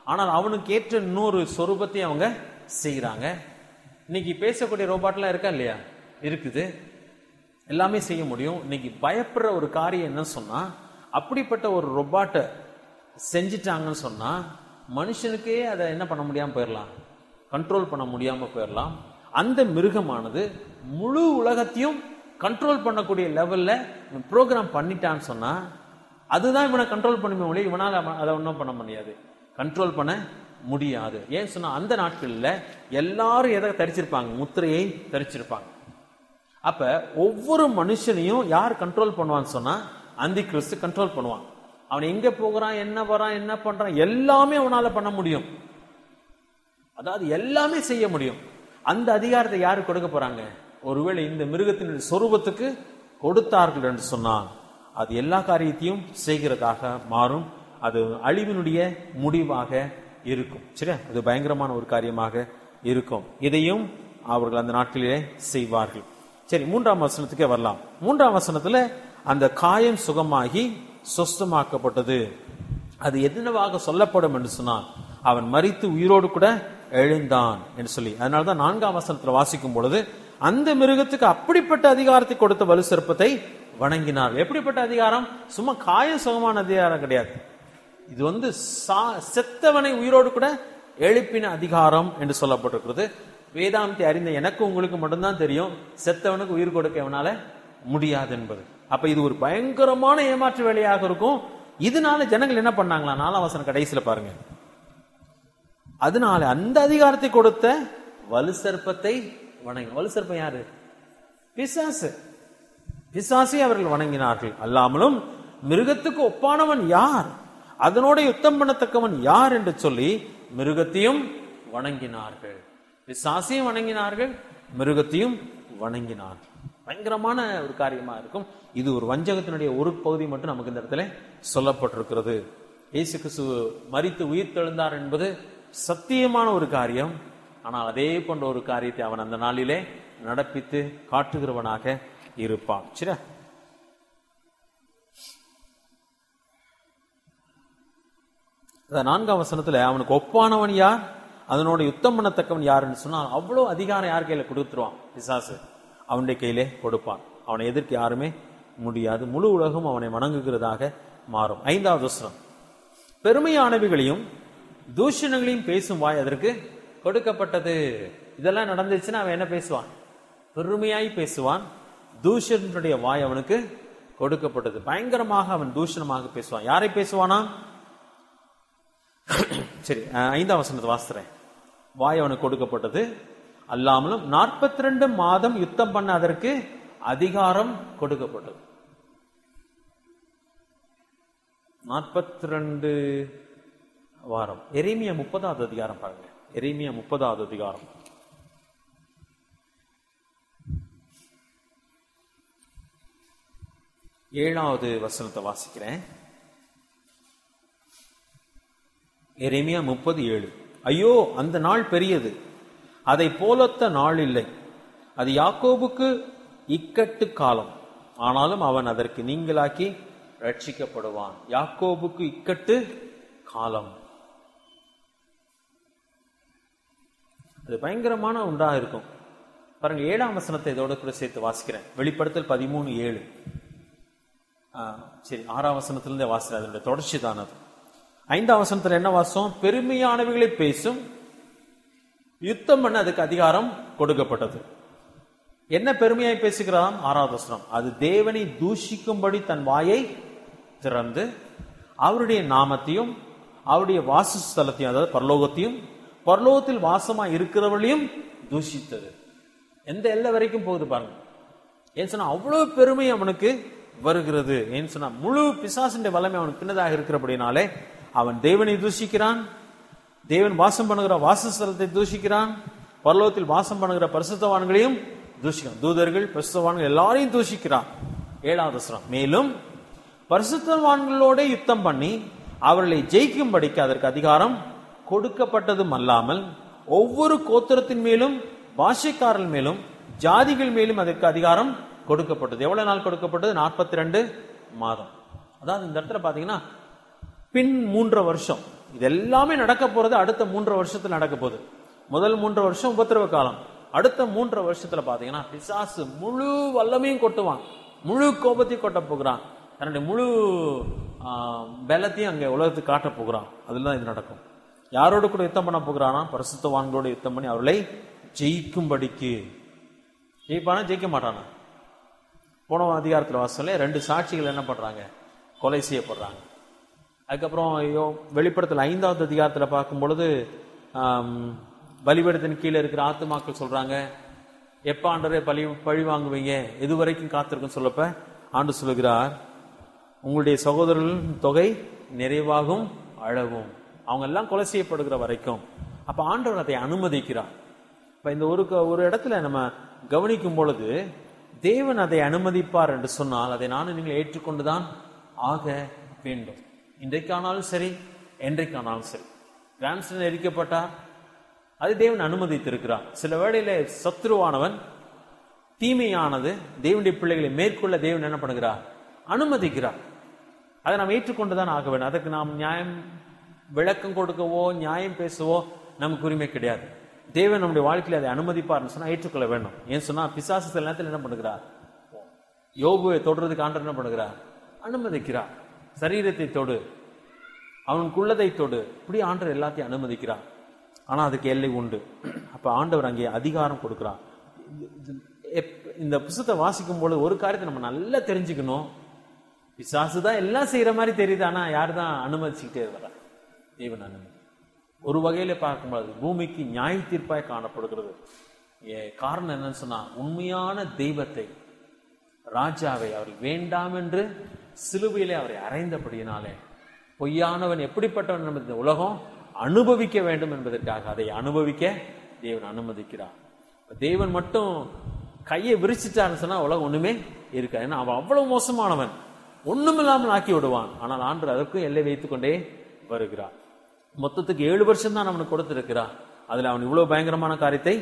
ஆனால் அவனுக்கு ஏற்ற இன்னொரு சொரூபத்தை அவங்க செய்கிறாங்க இன்னைக்கு பேசக்கூடிய ரோபாட்லாம் இருக்கா இல்லையா? இருக்குது. எல்லாமே செய்ய முடியும். இன்னைக்கு பயப்படுற ஒரு காரியம் என்ன சொன்னால் அப்படிப்பட்ட ஒரு ரொபாட்டை செஞ்சிட்டாங்கன்னு சொன்னால் மனுஷனுக்கே அதை என்ன பண்ண முடியாமல் போயிடலாம் கண்ட்ரோல் பண்ண முடியாமல் போயிடலாம் அந்த மிருகமானது முழு உலகத்தையும் கண்ட்ரோல் பண்ணக்கூடிய லெவல்ல ப்ரோக்ராம் பண்ணிட்டான்னு சொன்னால் அதுதான் இவனை கண்ட்ரோல் பண்ணுமே ஒழிய இவனால் அவன் அதை ஒன்றும் பண்ண முடியாது. கண்ட்ரோல் பண்ண முடியாது. ஏன் சொன்னால் அந்த நாட்களில் எல்லாரும் எதை தரிச்சிருப்பாங்க? முத்திரையை தரிச்சிருப்பாங்க. அப்போ ஒவ்வொரு மனுஷனையும் யார் கண்ட்ரோல் பண்ணுவான்னு சொன்னால் அந்தி கிறிஸ்து கண்ட்ரோல் பண்ணுவான். அவன் எங்கே போகிறான் என்ன வரான் என்ன பண்ணுறான் எல்லாமே அவனால் பண்ண முடியும். அதாவது எல்லாமே செய்ய முடியும். அந்த அதிகாரத்தை யாரு கொடுக்க போகிறாங்க ஒருவேளை இந்த மிருகத்தினுடைய சொரூபத்துக்கு கொடுத்தார்கள் என்று சொன்னால் அது எல்லா காரியத்தையும் செய்கிறதாக மாறும். அது அழிவினுடைய முடிவாக இருக்கும். சரியா? அது பயங்கரமான ஒரு காரியமாக இருக்கும். இதையும் அவர்கள் அந்த நாட்களிலே செய்வார்கள். சரி மூன்றாம் வசனத்துக்கே வரலாம். மூன்றாம் வசனத்துல அந்த காயம் சுகமாகி சொஸ்தமாக்கப்பட்டது. அது என்னவாக சொல்லப்படும் என்று சொன்னான் அவன் மறித்து உயிரோடு கூட எழுந்தான் என்று சொல்லி. அதனாலதான் நான்காம் வசனத்துல வாசிக்கும் பொழுது அந்த மிருகத்துக்கு அப்படிப்பட்ட அதிகாரத்தை கொடுத்த வலு சிற்பத்தை வணங்கினார் எப்படிப்பட்ட அதிகாரம்? சும்மா காயம் சுகமான அதிகாரம் கிடையாது. இது வந்து சா- செத்தவனை உயிரோடு கூட எழுப்பின அதிகாரம் என்று சொல்லப்பட்டிருக்கிறது. வேதாந்தி அறிந்த எனக்கு உங்களுக்கு மட்டும்தான் தெரியும். செத்தவனுக்கு உயிர் கொடுக்க எவனால முடியாது என்பது. அப்ப இது ஒரு பயங்கரமான ஏமாற்று வேலையாக இருக்கும். இதனால ஜனங்கள் என்ன பண்ணாங்களா? நாலாம் வசனம் கடைசியில பாருங்க. அதனால அந்த அதிகாரத்தை கொடுத்த வலு சர்ப்பத்தை வணங்கி வலு சர்ப்பம் யாரு? பிசாசு. பிசாசை அவர்கள் வணங்கினார்கள். அல்லாமலும் மிருகத்துக்கு ஒப்பானவன் யார்? அதனோட யுத்தம் பண்ணத்தக்கவன் யார் என்று சொல்லி மிருகத்தையும் வணங்கினார்கள். பிசாசையும் வணங்கினார்கள் மிருகத்தையும் வணங்கினார்கள். பயங்கரமான ஒரு காரியமா இருக்கும். இது ஒரு வஞ்சகத்தினுடைய ஒரு பகுதி மட்டும் நமக்கு இந்த இடத்துல சொல்லப்பட்டிருக்கிறது. இயேசு கிறிஸ்து மறித்து உயிர் தெழுந்தார் என்பது சத்தியமான ஒரு காரியம். ஆனால் அதே போன்ற ஒரு காரியத்தை அவன் அந்த நாளிலே நடப்பித்து காட்டுகிறவனாக இருப்பான். சரியா நான்காம் வசனத்துல அவனுக்கு ஒப்பானவன் யார்? அதனோட யுத்தம் பண்ணத்தக்கவன் யாருன்னு சொன்னால் அவ்வளவு அதிகாரம் யார் கையில கொடுத்துருவான்? பிசாசு. அவனுடைய கையிலே கொடுப்பான். அவனை எதிர்க்க யாருமே முடியாது. முழு உலகம் அவனை வணங்குகிறதாக மாறும். ஐந்தாவது வசனம். பெருமையானவைகளையும் தூஷணங்களையும் பேசும் வாய் அதற்கு கொடுக்கப்பட்டது. இதெல்லாம் நடந்துச்சுன்னா அவன் என்ன பேசுவான்? பெருமையாய் பேசுவான். தூஷனுடைய வாய் அவனுக்கு கொடுக்கப்பட்டது. பயங்கரமாக அவன் தூஷணமாக பேசுவான். யாரை பேசுவானா? சரி ஐந்தாம் வசனத்தை வாசுறேன் வாய் அவனுக்கு கொடுக்கப்பட்டது. அல்லாமலும் நாற்பத்தி ரெண்டு மாதம் யுத்தம் பண்ண அதற்கு அதிகாரம் கொடுக்கப்பட்டது. நாற்பத்தி ரெண்டு வாரம். எரிமிய முப்பதாவது அதிகாரம் பாருங்க. எரேமியா முப்பதாவது அதிகாரம். ஏழாவது வசனத்தை வாசிக்கிறேன். எரேமியா முப்பது ஏழு. ஐயோ அந்த நாள் பெரியது. அதை போலத்த நாள் இல்லை. அது யாக்கோபுக்கு இக்கட்டு காலம். ஆனாலும் அவன் அதற்கு நீங்களாக்கி ரட்சிக்கப்படுவான். யாக்கோபுக்கு இக்கட்டு காலம். அது பயங்கரமான ஒன்றாக இருக்கும். பாருங்க ஏழாம் வசனத்தை இதோட கூட சேர்த்து வாசிக்கிறேன். வெளிப்படுத்தல் பதிமூணு ஏழு. சரி ஆறாம் வசனத்திலிருந்தே வாசிக்கிறேன். அதனுடைய தொடர்ச்சி தான் அது. ஐந்தாம் வசனத்தில் என்ன வாசம் பெருமையானவைகளை பேசும் யுத்தம் பண்ண அதுக்கு அதிகாரம் கொடுக்கப்பட்டது. என்ன பெருமையாய் பேசுகிறான் ஆறாவது வசனம். அது தேவனை தூஷிக்கும்படி தன் வாயை திறந்து அவருடைய நாமத்தையும் அவருடைய வாசஸ்தலத்தையும் அதாவது பரலோகத்தையும் பரலோகத்தில் வாசமா இருக்கிறவளையும் தூஷித்தது. எந்த எல்லை வரைக்கும் போகுது பாருங்க. ஏன் சொன்னா அவ்வளவு பெருமை அவனுக்கு வருகிறது. ஏன் சொன்னா முழு பிசாசிന്റെ வல்லமை அவனுக்கு பின்னதாக இருக்கிறபடினாலே அவன் தேவனை தூஷிக்கிறான். தேவன் வாசம் பண்ணுகிற வாசஸ்தலத்தை தூஷிக்கிறான். பரலோகத்தில் வாசம் பண்ணுகிற பரிசுத்தவான்களையும் தூஷிக்கிறான். தூதர்கள் பரிசுத்தவான்கள் எல்லாரையும் தூஷிக்கிறான். ஏழாவது வசனம். மேலும் பரிசுத்தவான்களோட யுத்தம் பண்ணி அவர்களை ஜெயிக்கும்படிக்கு அதற்கு அதிகாரம் கொடுக்கப்பட்டதும் அல்லாமல் ஒவ்வொரு கோத்திரத்தின் மேலும் பாஷைக்காரன் மேலும் ஜாதிகள் மேலும் அதற்கு அதிகாரம் கொடுக்கப்பட்டது. எவ்வளவு நாள் கொடுக்கப்பட்டது? நாற்பத்தி ரெண்டு மாதம். அதாவது இந்த இடத்துல பாத்தீங்கன்னா பின் மூன்று வருஷம். இது எல்லாமே நடக்க போறது அடுத்த மூன்று வருஷத்துல நடக்க போகுது. முதல் மூன்று வருஷம் உபத்திரவ காலம். அடுத்த மூன்று வருஷத்துல பாத்தீங்கன்னா பிசாசு முழு வல்லமையும் கொட்டுவான். முழு கோபத்தையும் கொட்ட போகிறான். தன்னுடைய முழு பலத்தையும் அங்க உலகத்துக்கு காட்ட போகிறான். அதுல தான் இது நடக்கும். யாரோடு கூட யுத்தம் பண்ண போகிறானா? பரிசுத்தவான்களோடு யுத்தம் பண்ணி அவர்களை ஜெயிக்கும்படிக்கு. ஜெயிப்பானா? ஜெயிக்க மாட்டானா? போன அதிகாரத்தில் வாசல ரெண்டு சாட்சிகள் என்ன பண்றாங்க? கொலை செய்யப்படுறாங்க. அதுக்கப்புறம் ஐயோ வெளிப்படத்தில் ஐந்தாவது அதிகாரத்தில் பார்க்கும் பொழுது பலிபீடத்தின் கீழே இருக்கிற ஆத்துமாக்கள் சொல்றாங்க எப்போ ஆண்டரே பழி பழி வாங்குவீங்க? எது வரைக்கும் காத்திருக்குன்னு சொல்லப்ப ஆண்டு சொல்லுகிறார் உங்களுடைய சகோதரர்களின் தொகை நிறைவாகும் அழகும். அவங்க எல்லாம் கொலை செய்யப்படுகிற வரைக்கும் அப்ப ஆண்டவர் அதை அனுமதிக்கிறார். இப்ப இந்த ஒரு க- ஒரு இடத்துல நம்ம கவனிக்கும் பொழுது தேவன் அதை அனுமதிப்பார் என்று சொன்னால் அதை நானும் நீங்கள் ஏற்றுக்கொண்டுதான் ஆக வேண்டும். இன்றைக்கானாலும் சரி என்றைக்கானாலும் சரி. கிராம்ஸ்டன் எரிக்கப்பட்டார். அது தேவன் அனுமதித்திருக்கிறார். சில வேளையில சத்ருவானவன் தீமையானது தேவனுடைய பிள்ளைகளை மேற்கொள்ள தேவன் என்ன பண்ணுகிறார்? அனுமதிக்கிறார். அதை நாம் ஏற்றுக்கொண்டுதான் ஆக வேண்டும். அதற்கு நாம் நியாயம் விளக்கம் கொடுக்கவோ நியாயம் பேசவோ நமக்கு உரிமை கிடையாது. தேவன் நம்முடைய வாழ்க்கையில் அதை அனுமதிப்பார்னு சொன்னால் ஏற்றுக்கொள்ள வேண்டும். ஏன் சொன்னால் பிசாசு சில நேரத்தில் என்ன பண்ணுகிறார்? யோகுவை தொடுறதுக்கு ஆண்டர் என்ன பண்ணுகிறார்? அனுமதிக்கிறார். சரீரத்தை தொடு. அவனுக்குள்ளதை தொடு. இப்படி ஆண்டவர் எல்லாத்தையும் அனுமதிக்கிறார். ஆனால் அதுக்கு எல்லை உண்டு. அப்போ ஆண்டவர் அங்கே அதிகாரம் கொடுக்குறார். எப்- இந்த புஸ்தத்தை வாசிக்கும் போது ஒரு காரியத்தை நம்ம நல்லா தெரிஞ்சுக்கணும். பிசாசு தான் எல்லாம் செய்கிற மாதிரி தெரியுது ஆனால் யார் தான் அனுமதிச்சுக்கிட்டே வரா தேவன் அனுமதி ஒரு வகையில் பார்க்கும்போது பூமிக்கு நியாய தீர்ப்பாய் காணப்படுகிறது. ஏ, காரணம் என்னன்னு சொன்னால் உண்மையான தெய்வத்தை ராஜாவை அவர் வேண்டாம் என்று சிலுவையிலே அவரை அறைந்தபடியினாலே பொய்யானவன் எப்படிப்பட்டவன் என்பது இந்த உலகம் அனுபவிக்க வேண்டும் என்பதற்காக அதை அனுபவிக்க தேவன் அனுமதிக்கிறார். தேவன் மட்டும் கையை விரிச்சிட்டான்னு சொன்னால் உலகம் ஒன்றுமே இருக்காது. ஏன்னா அவன் அவ்வளவு மோசமானவன். ஒன்றுமில்லாமல் ஆக்கி விடுவான். ஆனால் ஆண்டு அதற்கும் எல்லை வைத்துக்கொண்டே வருகிறார். மொத்தத்துக்கு ஏழு வருஷம் தான் அவனுக்கு கொடுத்திருக்கிறான். அதுல அவன் இவ்வளவு பயங்கரமான காரியத்தை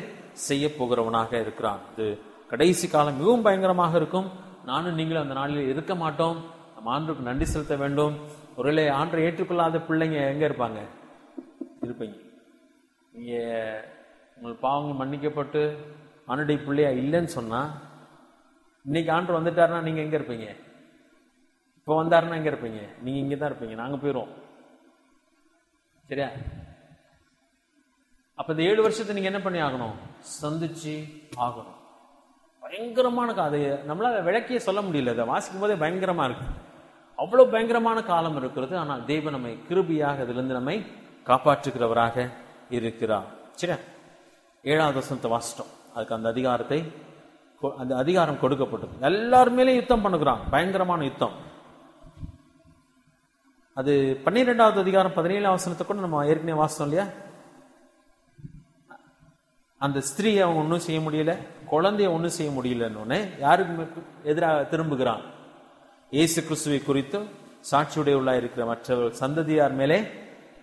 செய்ய போகிறவனாக இருக்கிறான். இது கடைசி காலம் மிகவும் பயங்கரமாக இருக்கும். நானும் நீங்களும் அந்த நாளில் இருக்க மாட்டோம். நம்ம ஆண்டுக்கு நன்றி செலுத்த வேண்டும். ஒருவேளை ஆண்டை ஏற்றுக்கொள்ளாத பிள்ளைங்க எங்க இருப்பாங்க? இருப்பீங்க. நீங்க உங்கள் பாவங்கள் மன்னிக்கப்பட்டு ஆண்டுடைய பிள்ளையா இல்லைன்னு சொன்னா இன்னைக்கு ஆண்டு வந்துட்டாருன்னா நீங்க எங்க இருப்பீங்க? இப்போ வந்தாருன்னா எங்க இருப்பீங்க? நீங்க இங்கே தான் இருப்பீங்க. நாங்கள் போயிடுவோம் சரியா? அப்ப இந்த ஏழு வருஷத்தை நீங்க என்ன பண்ணி ஆகணும்? சந்திச்சு ஆகணும். பயங்கரமான அது நம்மளால விளக்கியே சொல்ல முடியல. அதை வாசிக்கும் போதே பயங்கரமா இருக்கு. அவ்வளவு பயங்கரமான காலம் இருக்கிறது. ஆனால் தெய்வம் நம்மை கிருபியாக அதிலிருந்து நம்மை காப்பாற்றுகிறவராக இருக்கிறார். சரியா? ஏழாவது வசனத்தை வாசிட்டோம் அதுக்கு அந்த அதிகாரத்தை கொ- அந்த அதிகாரம் கொடுக்கப்பட்டது. எல்லாருமேலேயும் யுத்தம் பண்ணுகிறான். பயங்கரமான யுத்தம். அது பன்னிரெண்டாவது அதிகாரம் பதினேழாம் வசனத்தை கூட நம்ம ஏற்கனவே வாசம் இல்லையா? அந்த ஸ்திரீ அவங்க ஒன்றும் செய்ய முடியல குழந்தைய ஒன்றும் செய்ய முடியலன்னு யாருக்கு எதிராக திரும்புகிறான்? இயேசு கிறிஸ்துவை குறித்து சாட்சியுடைய இருக்கிற மற்ற சந்ததியார் மேலே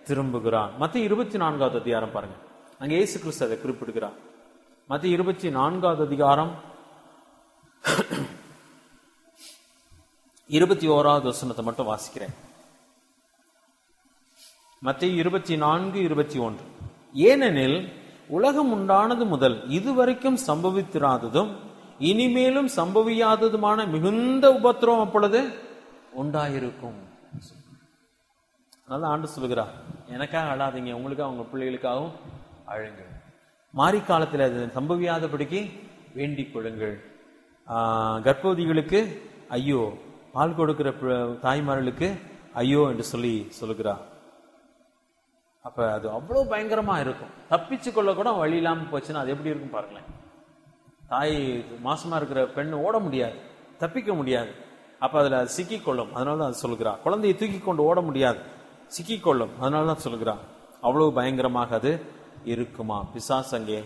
திரும்புகிறான். மற்ற இருபத்தி நான்காவது அதிகாரம் பாருங்க. அங்கே இயேசு கிறிஸ்து அதை குறிப்பிடுகிறான் மற்ற இருபத்தி நான்காவது அதிகாரம் இருபத்தி ஓராவது வசனத்தை மட்டும் வாசிக்கிறேன். மத்திய இருபத்தி நான்கு இருபத்தி ஒன்று ஏனெனில் உலகம் உண்டானது முதல் இதுவரைக்கும் சம்பவித்திராததும் இனிமேலும் சம்பவியாததுமான மிகுந்த உபத்திரவம் அப்பொழுது உண்டாயிருக்கும். அதனால ஆண்டு சொல்லுகிறார் எனக்காக அழாதீங்க உங்களுக்காக உங்க பிள்ளைகளுக்காகவும் அழுங்கள். மாறி காலத்தில் அது சம்பவியாதபடிக்கு வேண்டிக் கொள்ளுங்கள். கர்ப்பவதிகளுக்கு ஐயோ பால் கொடுக்கிற தாய்மார்களுக்கு ஐயோ என்று சொல்லி சொல்லுகிறார் அப்போ அது அவ்வளோ பயங்கரமாக இருக்கும். தப்பிச்சு கொள்ள கூட வழி இல்லாமல் போச்சுன்னா அது எப்படி இருக்கும் பாருங்களேன். தாய் மாசமாக இருக்கிற பெண் ஓட முடியாது தப்பிக்க முடியாது. அப்போ அதில் அது சிக்கிக்கொள்ளும். அதனால தான் அது சொல்லுகிறா. குழந்தையை தூக்கி கொண்டு ஓட முடியாது சிக்கிக்கொள்ளும். அதனால தான் சொல்லுகிறா. அவ்வளவு பயங்கரமாக அது இருக்குமா? பிசாசங்கே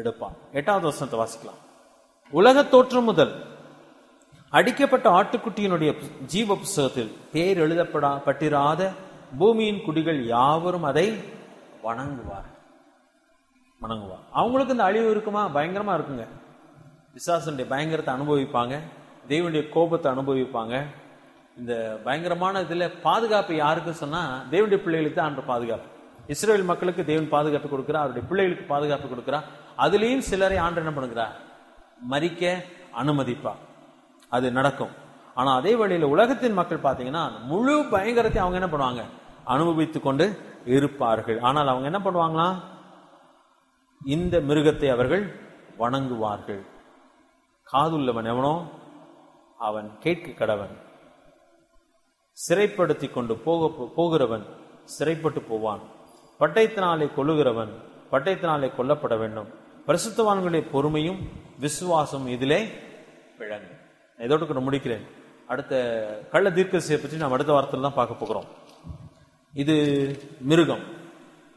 எடுப்பான். எட்டாவது வசனத்தை வாசிக்கலாம். உலக தோற்றம் முதல் அடிக்கப்பட்ட ஆட்டுக்குட்டியினுடைய ஜீவ புஸ்தகத்தில் பேர் எழுதப்படா பட்டிராத பூமியின் குடிகள் யாவரும் அதை வணங்குவார். வணங்குவார். அவங்களுக்கு இந்த அழிவு இருக்குமா? பயங்கரமா இருக்குங்க. விசாசனுடைய பயங்கரத்தை அனுபவிப்பாங்க. தேவனுடைய கோபத்தை அனுபவிப்பாங்க. இந்த பயங்கரமான இதில் பாதுகாப்பு யாருக்கு சொன்னால் தேவனுடைய பிள்ளைகளுக்கு தான் அன்று பாதுகாப்பு. இஸ்ரேல் மக்களுக்கு தேவன் பாதுகாப்பு கொடுக்குறா அவருடைய பிள்ளைகளுக்கு பாதுகாப்பு கொடுக்குறா அதுலேயும் சிலரை ஆண்டு என்ன பண்ணுகிறார்? மறிக்க அனுமதிப்பா அது நடக்கும். ஆனால் அதே வழியில் உலகத்தின் மக்கள் பார்த்தீங்கன்னா முழு பயங்கரத்தை அவங்க என்ன பண்ணுவாங்க? அனுபவித்துக் கொண்டு இருப்பார்கள். ஆனால் அவங்க என்ன பண்ணுவாங்களா? இந்த மிருகத்தை அவர்கள் வணங்குவார்கள். காதுள்ளவன் எவனோ? அவன் கேட்க கடவன். சிறைப்படுத்தி கொண்டு போக போகிறவன் சிறைப்பட்டு போவான். பட்டயத்தினாலே கொள்ளுகிறவன் பட்டயத்தினாலே கொல்லப்பட வேண்டும். பரிசுத்தவான்களுடைய பொறுமையும் விசுவாசம் இதிலே விளங்கும் நான் இதோடு கூட முடிக்கிறேன். அடுத்த கள்ள தீர்க்கசியை பற்றி நாம் அடுத்த வாரத்தில் தான் பார்க்க போகிறோம். இது மிருகம்.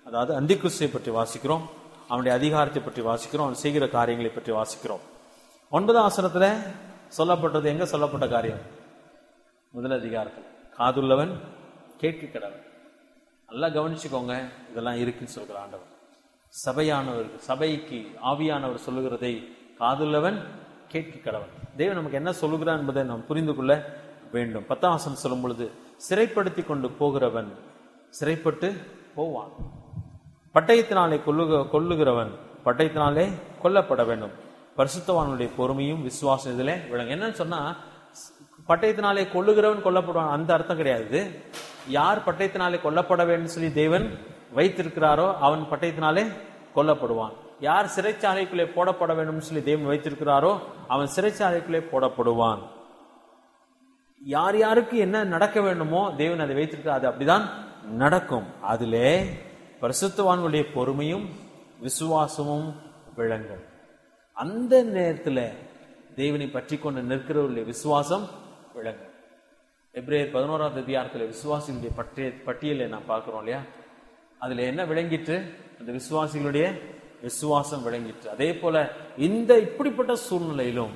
அதாவது அந்திகிறிஸ்துவை பற்றி வாசிக்கிறோம் அவனுடைய அதிகாரத்தை பற்றி வாசிக்கிறோம் அவன் செய்கிற காரியங்களை பற்றி வாசிக்கிறோம். ஒன்பதாம் ஆசனத்தில் சொல்லப்பட்டது எங்க சொல்லப்பட்ட காரியம்? முதல் அதிகாரத்தில். காதுள்ளவன் கேட்க கடவன் நல்லா கவனிச்சுக்கோங்க இதெல்லாம் இருக்குன்னு சொல்கிற ஆண்டவர். சபையானவர் சபைக்கு ஆவியானவர் சொல்லுகிறதை காதுள்ளவன் கேட்க கடவன் தேவன் நமக்கு என்ன சொல்லுகிறான் என்பதை நாம் புரிந்து கொள்ள வேண்டும். பத்தாம் ஆசனம் சொல்லும் பொழுது சிறைப்படுத்தி கொண்டு போகிறவன் சிறைப்பட்டு போவான். பட்டயத்தினாலே கொல்லுக கொல்லுகிறவன் பட்டயத்தினாலே கொல்லப்பட வேண்டும். பரிசுத்தவானுடைய பொறுமையும் விசுவாசம் இதில் விளங்கும். என்னன்னு சொன்னால் பட்டயத்தினாலே கொல்லுகிறவன் கொல்லப்படுவான் அந்த அர்த்தம் கிடையாது. யார் பட்டயத்தினாலே கொல்லப்பட வேண்டும் சொல்லி தேவன் வைத்திருக்கிறாரோ அவன் பட்டயத்தினாலே கொல்லப்படுவான். யார் சிறைச்சாலைக்குள்ளே போடப்பட வேண்டும் சொல்லி தேவன் வைத்திருக்கிறாரோ அவன் சிறைச்சாலைக்குள்ளே போடப்படுவான். யார் யாருக்கு என்ன நடக்க வேண்டுமோ தேவன் அதை வைத்திருக்கிறார். அது அப்படிதான் நடக்கும். அதிலே பரிசுத்தவான்களுடைய பொறுமையும் விசுவாசமும் விளங்கும். அந்த நேரத்தில் தேவனை பற்றி கொண்டு நிற்கிறவர்களுடைய விசுவாசம் விளங்கும். எப்ரேயர் பதினோராம் அதிகாரத்தில் விசுவாசிகளுடைய பட்டிய பட்டியலை நான் பார்க்குறோம் இல்லையா? அதில் என்ன விளங்கிட்டு அந்த விசுவாசிகளுடைய விசுவாசம் விளங்கிட்டு அதே போல இந்த இப்படிப்பட்ட சூழ்நிலையிலும்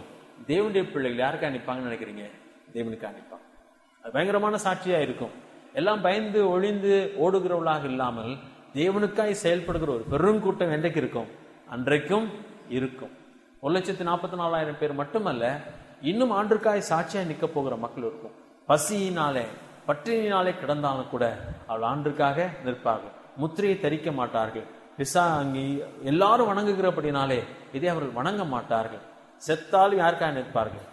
தேவனுடைய பிள்ளைகள் யாருக்கு அனுப்பாங்கன்னு நினைக்கிறீங்க? தேவனுக்கு அனுப்பாங்க. அது பயங்கரமான சாட்சியாக இருக்கும். எல்லாம் பயந்து ஒளிந்து ஓடுகிறவர்களாக இல்லாமல் தேவனுக்காய் செயல்படுகிற ஒரு பெருங்கூட்டம் என்றைக்கு இருக்கும்? அன்றைக்கும் இருக்கும். ஒரு லட்சத்தி நாற்பத்தி நாலாயிரம் பேர் மட்டுமல்ல இன்னும் ஆண்டுக்காய் சாட்சியாக நிற்க போகிற மக்கள் இருக்கும். பசியினாலே பட்டினியினாலே கிடந்தாலும் கூட அவள் ஆண்டுக்காக நிற்பார்கள். முத்திரையை தரிக்க மாட்டார்கள். பிசா அங்கே எல்லாரும் வணங்குகிறபடினாலே இதை அவர்கள் வணங்க மாட்டார்கள். செத்தாலும் யாருக்காக நிற்பார்கள்?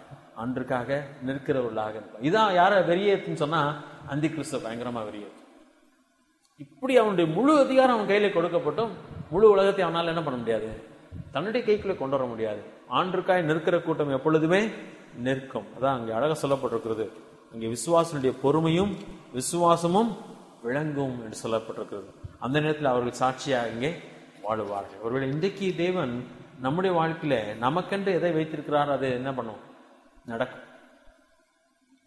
அன்றுக்காக நிற்கிறவர்களாக இருப்பார். இதான் யார வெறியேற்றுன்னு சொன்னா அந்தி கிறிஸ்துவ பயங்கரமா வெறியேற்றும் இப்படி அவனுடைய முழு அதிகாரம் அவன் கையில கொடுக்கப்பட்டும் முழு உலகத்தை அவனால என்ன பண்ண முடியாது? தன்னுடைய கைக்குள்ளே கொண்டு வர முடியாது. ஆண்டுக்காய் நிற்கிற கூட்டம் எப்பொழுதுமே நிற்கும். அதான் அங்கே அழகாக சொல்லப்பட்டிருக்கிறது. அங்கே விசுவாசனுடைய பொறுமையும் விசுவாசமும் விளங்கும் என்று சொல்லப்பட்டிருக்கிறது. அந்த நேரத்தில் அவர்கள் சாட்சியாக இங்கே வாழுவார்கள். ஒருவேளை இன்றைக்கு தேவன் நம்முடைய வாழ்க்கையில நமக்கென்று எதை வைத்திருக்கிறார் அது என்ன பண்ணும்? நடக்கும்.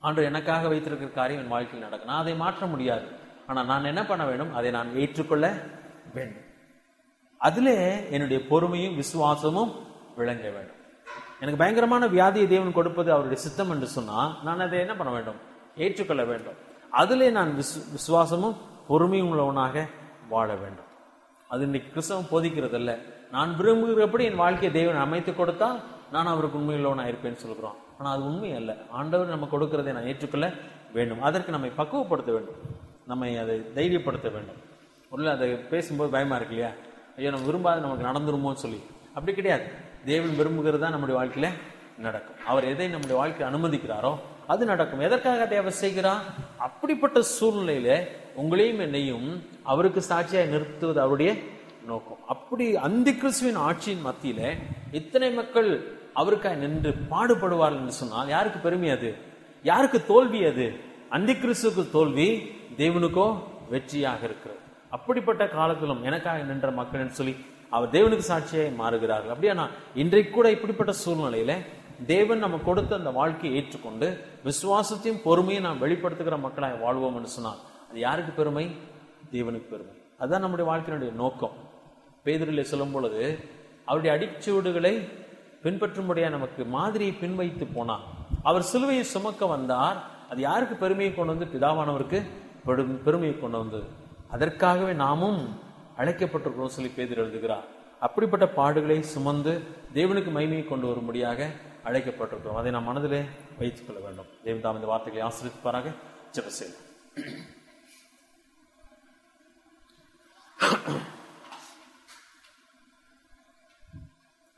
ஆண்டு எனக்காக வைத்திருக்கிற காரியம் என் வாழ்க்கையில் நடக்கும். நான் அதை மாற்ற முடியாது. ஆனால் நான் என்ன பண்ண வேண்டும்? அதை நான் ஏற்றுக்கொள்ள வேண்டும். அதிலே என்னுடைய பொறுமையும் விசுவாசமும் விளங்க வேண்டும். எனக்கு பயங்கரமான வியாதியை தேவன் கொடுப்பது அவருடைய சித்தம் என்று சொன்னால் நான் அதை என்ன பண்ண வேண்டும்? ஏற்றுக்கொள்ள வேண்டும். அதிலே நான் விசு விசுவாசமும் பொறுமையும் உள்ளவனாக வாழ வேண்டும். அது இன்னைக்கு கிறிஸ்தவம் போதிக்கிறதல்ல. நான் விரும்புகிறபடி என் வாழ்க்கையை தேவன் அமைத்து கொடுத்தால் நான் அவருக்கு உண்மையுள்ளவனா இருப்பேன்னு சொல்கிறோம் ஆனால் அது உண்மை அல்ல. ஆண்டவர் நம்ம கொடுக்கிறதை நான் ஏற்றுக்கொள்ள வேண்டும். அதற்கு நம்மை பக்குவப்படுத்த வேண்டும். நம்மை அதை தைரியப்படுத்த வேண்டும். உள்ள அதை பேசும்போது பயமாக இருக்கு இல்லையா? ஐயோ நம்ம விரும்பாத நமக்கு நடந்துருமோன்னு சொல்லி. அப்படி கிடையாது. தேவன் விரும்புகிறது தான் நம்முடைய வாழ்க்கையில் நடக்கும். அவர் எதை நம்முடைய வாழ்க்கையில் அனுமதிக்கிறாரோ அது நடக்கும். எதற்காக அதை செய்கிறார்? அப்படிப்பட்ட சூழ்நிலையில உங்களையும் என்னையும் அவருக்கு சாட்சியாக நிறுத்துவது அவருடைய நோக்கம். அப்படி அந்த கிறிஸ்துவின் ஆட்சியின் மத்தியில இத்தனை மக்கள் அவருக்காய் நின்று பாடுபடுவார்கள் என்று சொன்னால் யாருக்கு பெருமை அது? யாருக்கு தோல்வி அது? அந்த கிறிஸ்துக்கு தோல்வி தேவனுக்கோ வெற்றியாக இருக்கிறது. அப்படிப்பட்ட காலத்திலும் எனக்காக நின்ற மக்கள் என்று சொல்லி அவர் தேவனுக்கு சாட்சியாய் மாறுகிறார்கள். அப்படியானா இன்றைக்கு கூட இப்படிப்பட்ட சூழ்நிலையில தேவன் நம்ம கொடுத்த அந்த வாழ்க்கையை ஏற்றுக்கொண்டு விசுவாசத்தையும் பொறுமையும் நாம் வெளிப்படுத்துகிற மக்களாக வாழ்வோம் சொன்னால் அது யாருக்கு பெருமை? தேவனுக்கு பெருமை. அதுதான் நம்முடைய வாழ்க்கையினுடைய நோக்கம். பேதரிலே சொல்லும் பொழுது அவருடைய அடிச்சுவடுகளை பின்பற்றும்படியா நமக்கு மாதிரியை பின்வைத்து போனார் அவர் சிலுவையை சுமக்க வந்தார். அது யாருக்கு பெருமையை கொண்டு வந்து? பிதாவானவருக்கு பெரும் பெருமையை கொண்டு வந்தது. அதற்காகவே நாமும் அழைக்கப்பட்டிருக்கிறோம் சொல்லி பேதர் எழுதுகிறார். அப்படிப்பட்ட பாடுகளை சுமந்து தேவனுக்கு மகிமையை கொண்டு வரும்படியாக அழைக்கப்பட்டிருக்கிறோம். அதை நாம் மனதிலே வைத்துக் கொள்ள வேண்டும். தேவன் தாம் இந்த வார்த்தைகளை ஆசிரியப்பாராக ஜெப செய்வோம்.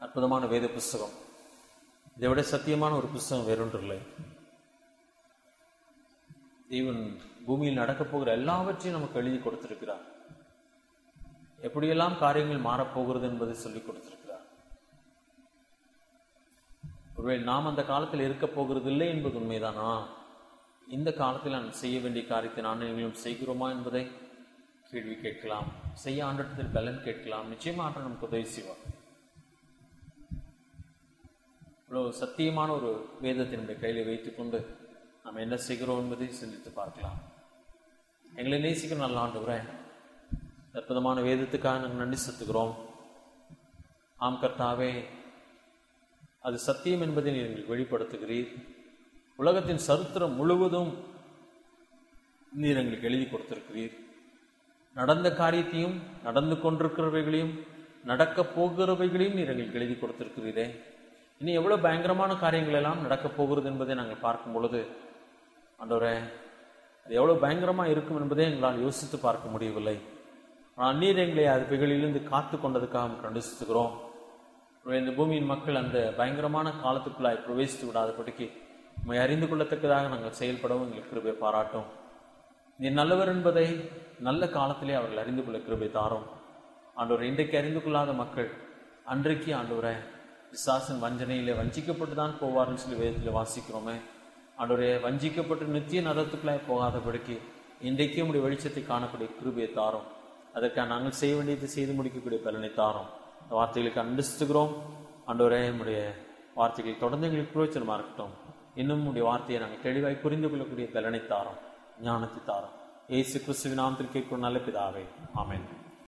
அற்புதமான வேத புஸ்தகம். இதை விட சத்தியமான ஒரு புஸ்தகம் வேறொன்று இல்லை தேவன் பூமியில் நடக்கப் போகிற எல்லாவற்றையும் நமக்கு எழுதி கொடுத்திருக்கிறார். எப்படியெல்லாம் காரியங்கள் மாறப்போகிறது என்பதை சொல்லிக் கொடுத்திருக்கிறார். ஒருவேளை நாம் அந்த காலத்தில் இருக்க போகிறது இல்லை என்பது உண்மைதானா? இந்த காலத்தில் நான் செய்ய வேண்டிய காரியத்தை நான் நீங்களும் செய்கிறோமா என்பதை கேள்வி கேட்கலாம். செய்ய ஆண்டத்தில் பலன் கேட்கலாம். நிச்சயமாக நமக்கு உதவி செய்வார். இவ்வளோ சத்தியமான ஒரு வேதத்தை நம்முடைய கையில் வைத்துக்கொண்டு நாம் என்ன செய்கிறோம் என்பதை சிந்தித்து பார்க்கலாம். எங்களை நேசிக்கிற நல்ல ஆண்டு அற்புதமான வேதத்துக்காக நாங்கள் நன்றி செலுத்துகிறோம். ஆம் கர்த்தாவே அது சத்தியம் என்பதை நீ எங்களுக்கு வெளிப்படுத்துகிறீர். உலகத்தின் சரித்திரம் முழுவதும் நீர் எங்களுக்கு எழுதி கொடுத்திருக்கிறீர். நடந்த காரியத்தையும் நடந்து கொண்டிருக்கிறவைகளையும் நடக்கப் போகிறவைகளையும் நீர் எங்களுக்கு எழுதி கொடுத்திருக்கிறீரே. இனி எவ்வளவு பயங்கரமான காரியங்கள் எல்லாம் நடக்கப் போகிறது என்பதை நாங்கள் பார்க்கும் பொழுது ஆண்டவரே அது எவ்வளவு பயங்கரமா இருக்கும் என்பதை எங்களால் யோசித்து பார்க்க முடியவில்லை. ஆனால் நீர் எங்களை அது பிகளிலிருந்து காத்து கொண்டதுக்காக கண்டிச்சுக்கிறோம் இந்த பூமியின் மக்கள் அந்த பயங்கரமான காலத்துக்குள்ளாய் பிரவேசித்து விடாதபடிக்கு உண்மை அறிந்து கொள்ளத்தக்கதாக நாங்கள் செயல்படவும் எங்களுக்கு கிருபை பாராட்டும். நீ நல்லவர் என்பதை நல்ல காலத்திலே அவர்கள் அறிந்து கொள்ள கிருபை தாரும். ஆண்டவர் இன்றைக்கு அறிந்து கொள்ளாத மக்கள் அன்றைக்கு ஆண்டவரை விசாசன் வஞ்சனையில் வஞ்சிக்கப்பட்டு தான் போவார்னு சொல்லி வேதத்தில் வாசிக்கிறோமே. அவருடைய வஞ்சிக்கப்பட்டு நித்திய நரத்துக்குள்ளாய் போகாதபடிக்கு இன்றைக்கே உடைய வெளிச்சத்தை காணக்கூடிய கிருபியை தாரோம். அதற்காக நாங்கள் செய்ய வேண்டியதை செய்து முடிக்கக்கூடிய பலனை தாரோம். இந்த வார்த்தைகளுக்கு அனுஷ்டுகிறோம் அன்றோரே நம்முடைய வார்த்தைகள் தொடர்ந்து எங்களுக்கு புரோச்சனமாக இருக்கட்டும். இன்னும் உடைய வார்த்தையை நாங்கள் தெளிவாய் புரிந்து கொள்ளக்கூடிய பலனை தாரோம். ஞானத்தை தாரோம். ஏசு கிறிஸ்துவின் நாமத்தில் கேட்கும் நல்ல பிதாவே. ஆமேன்.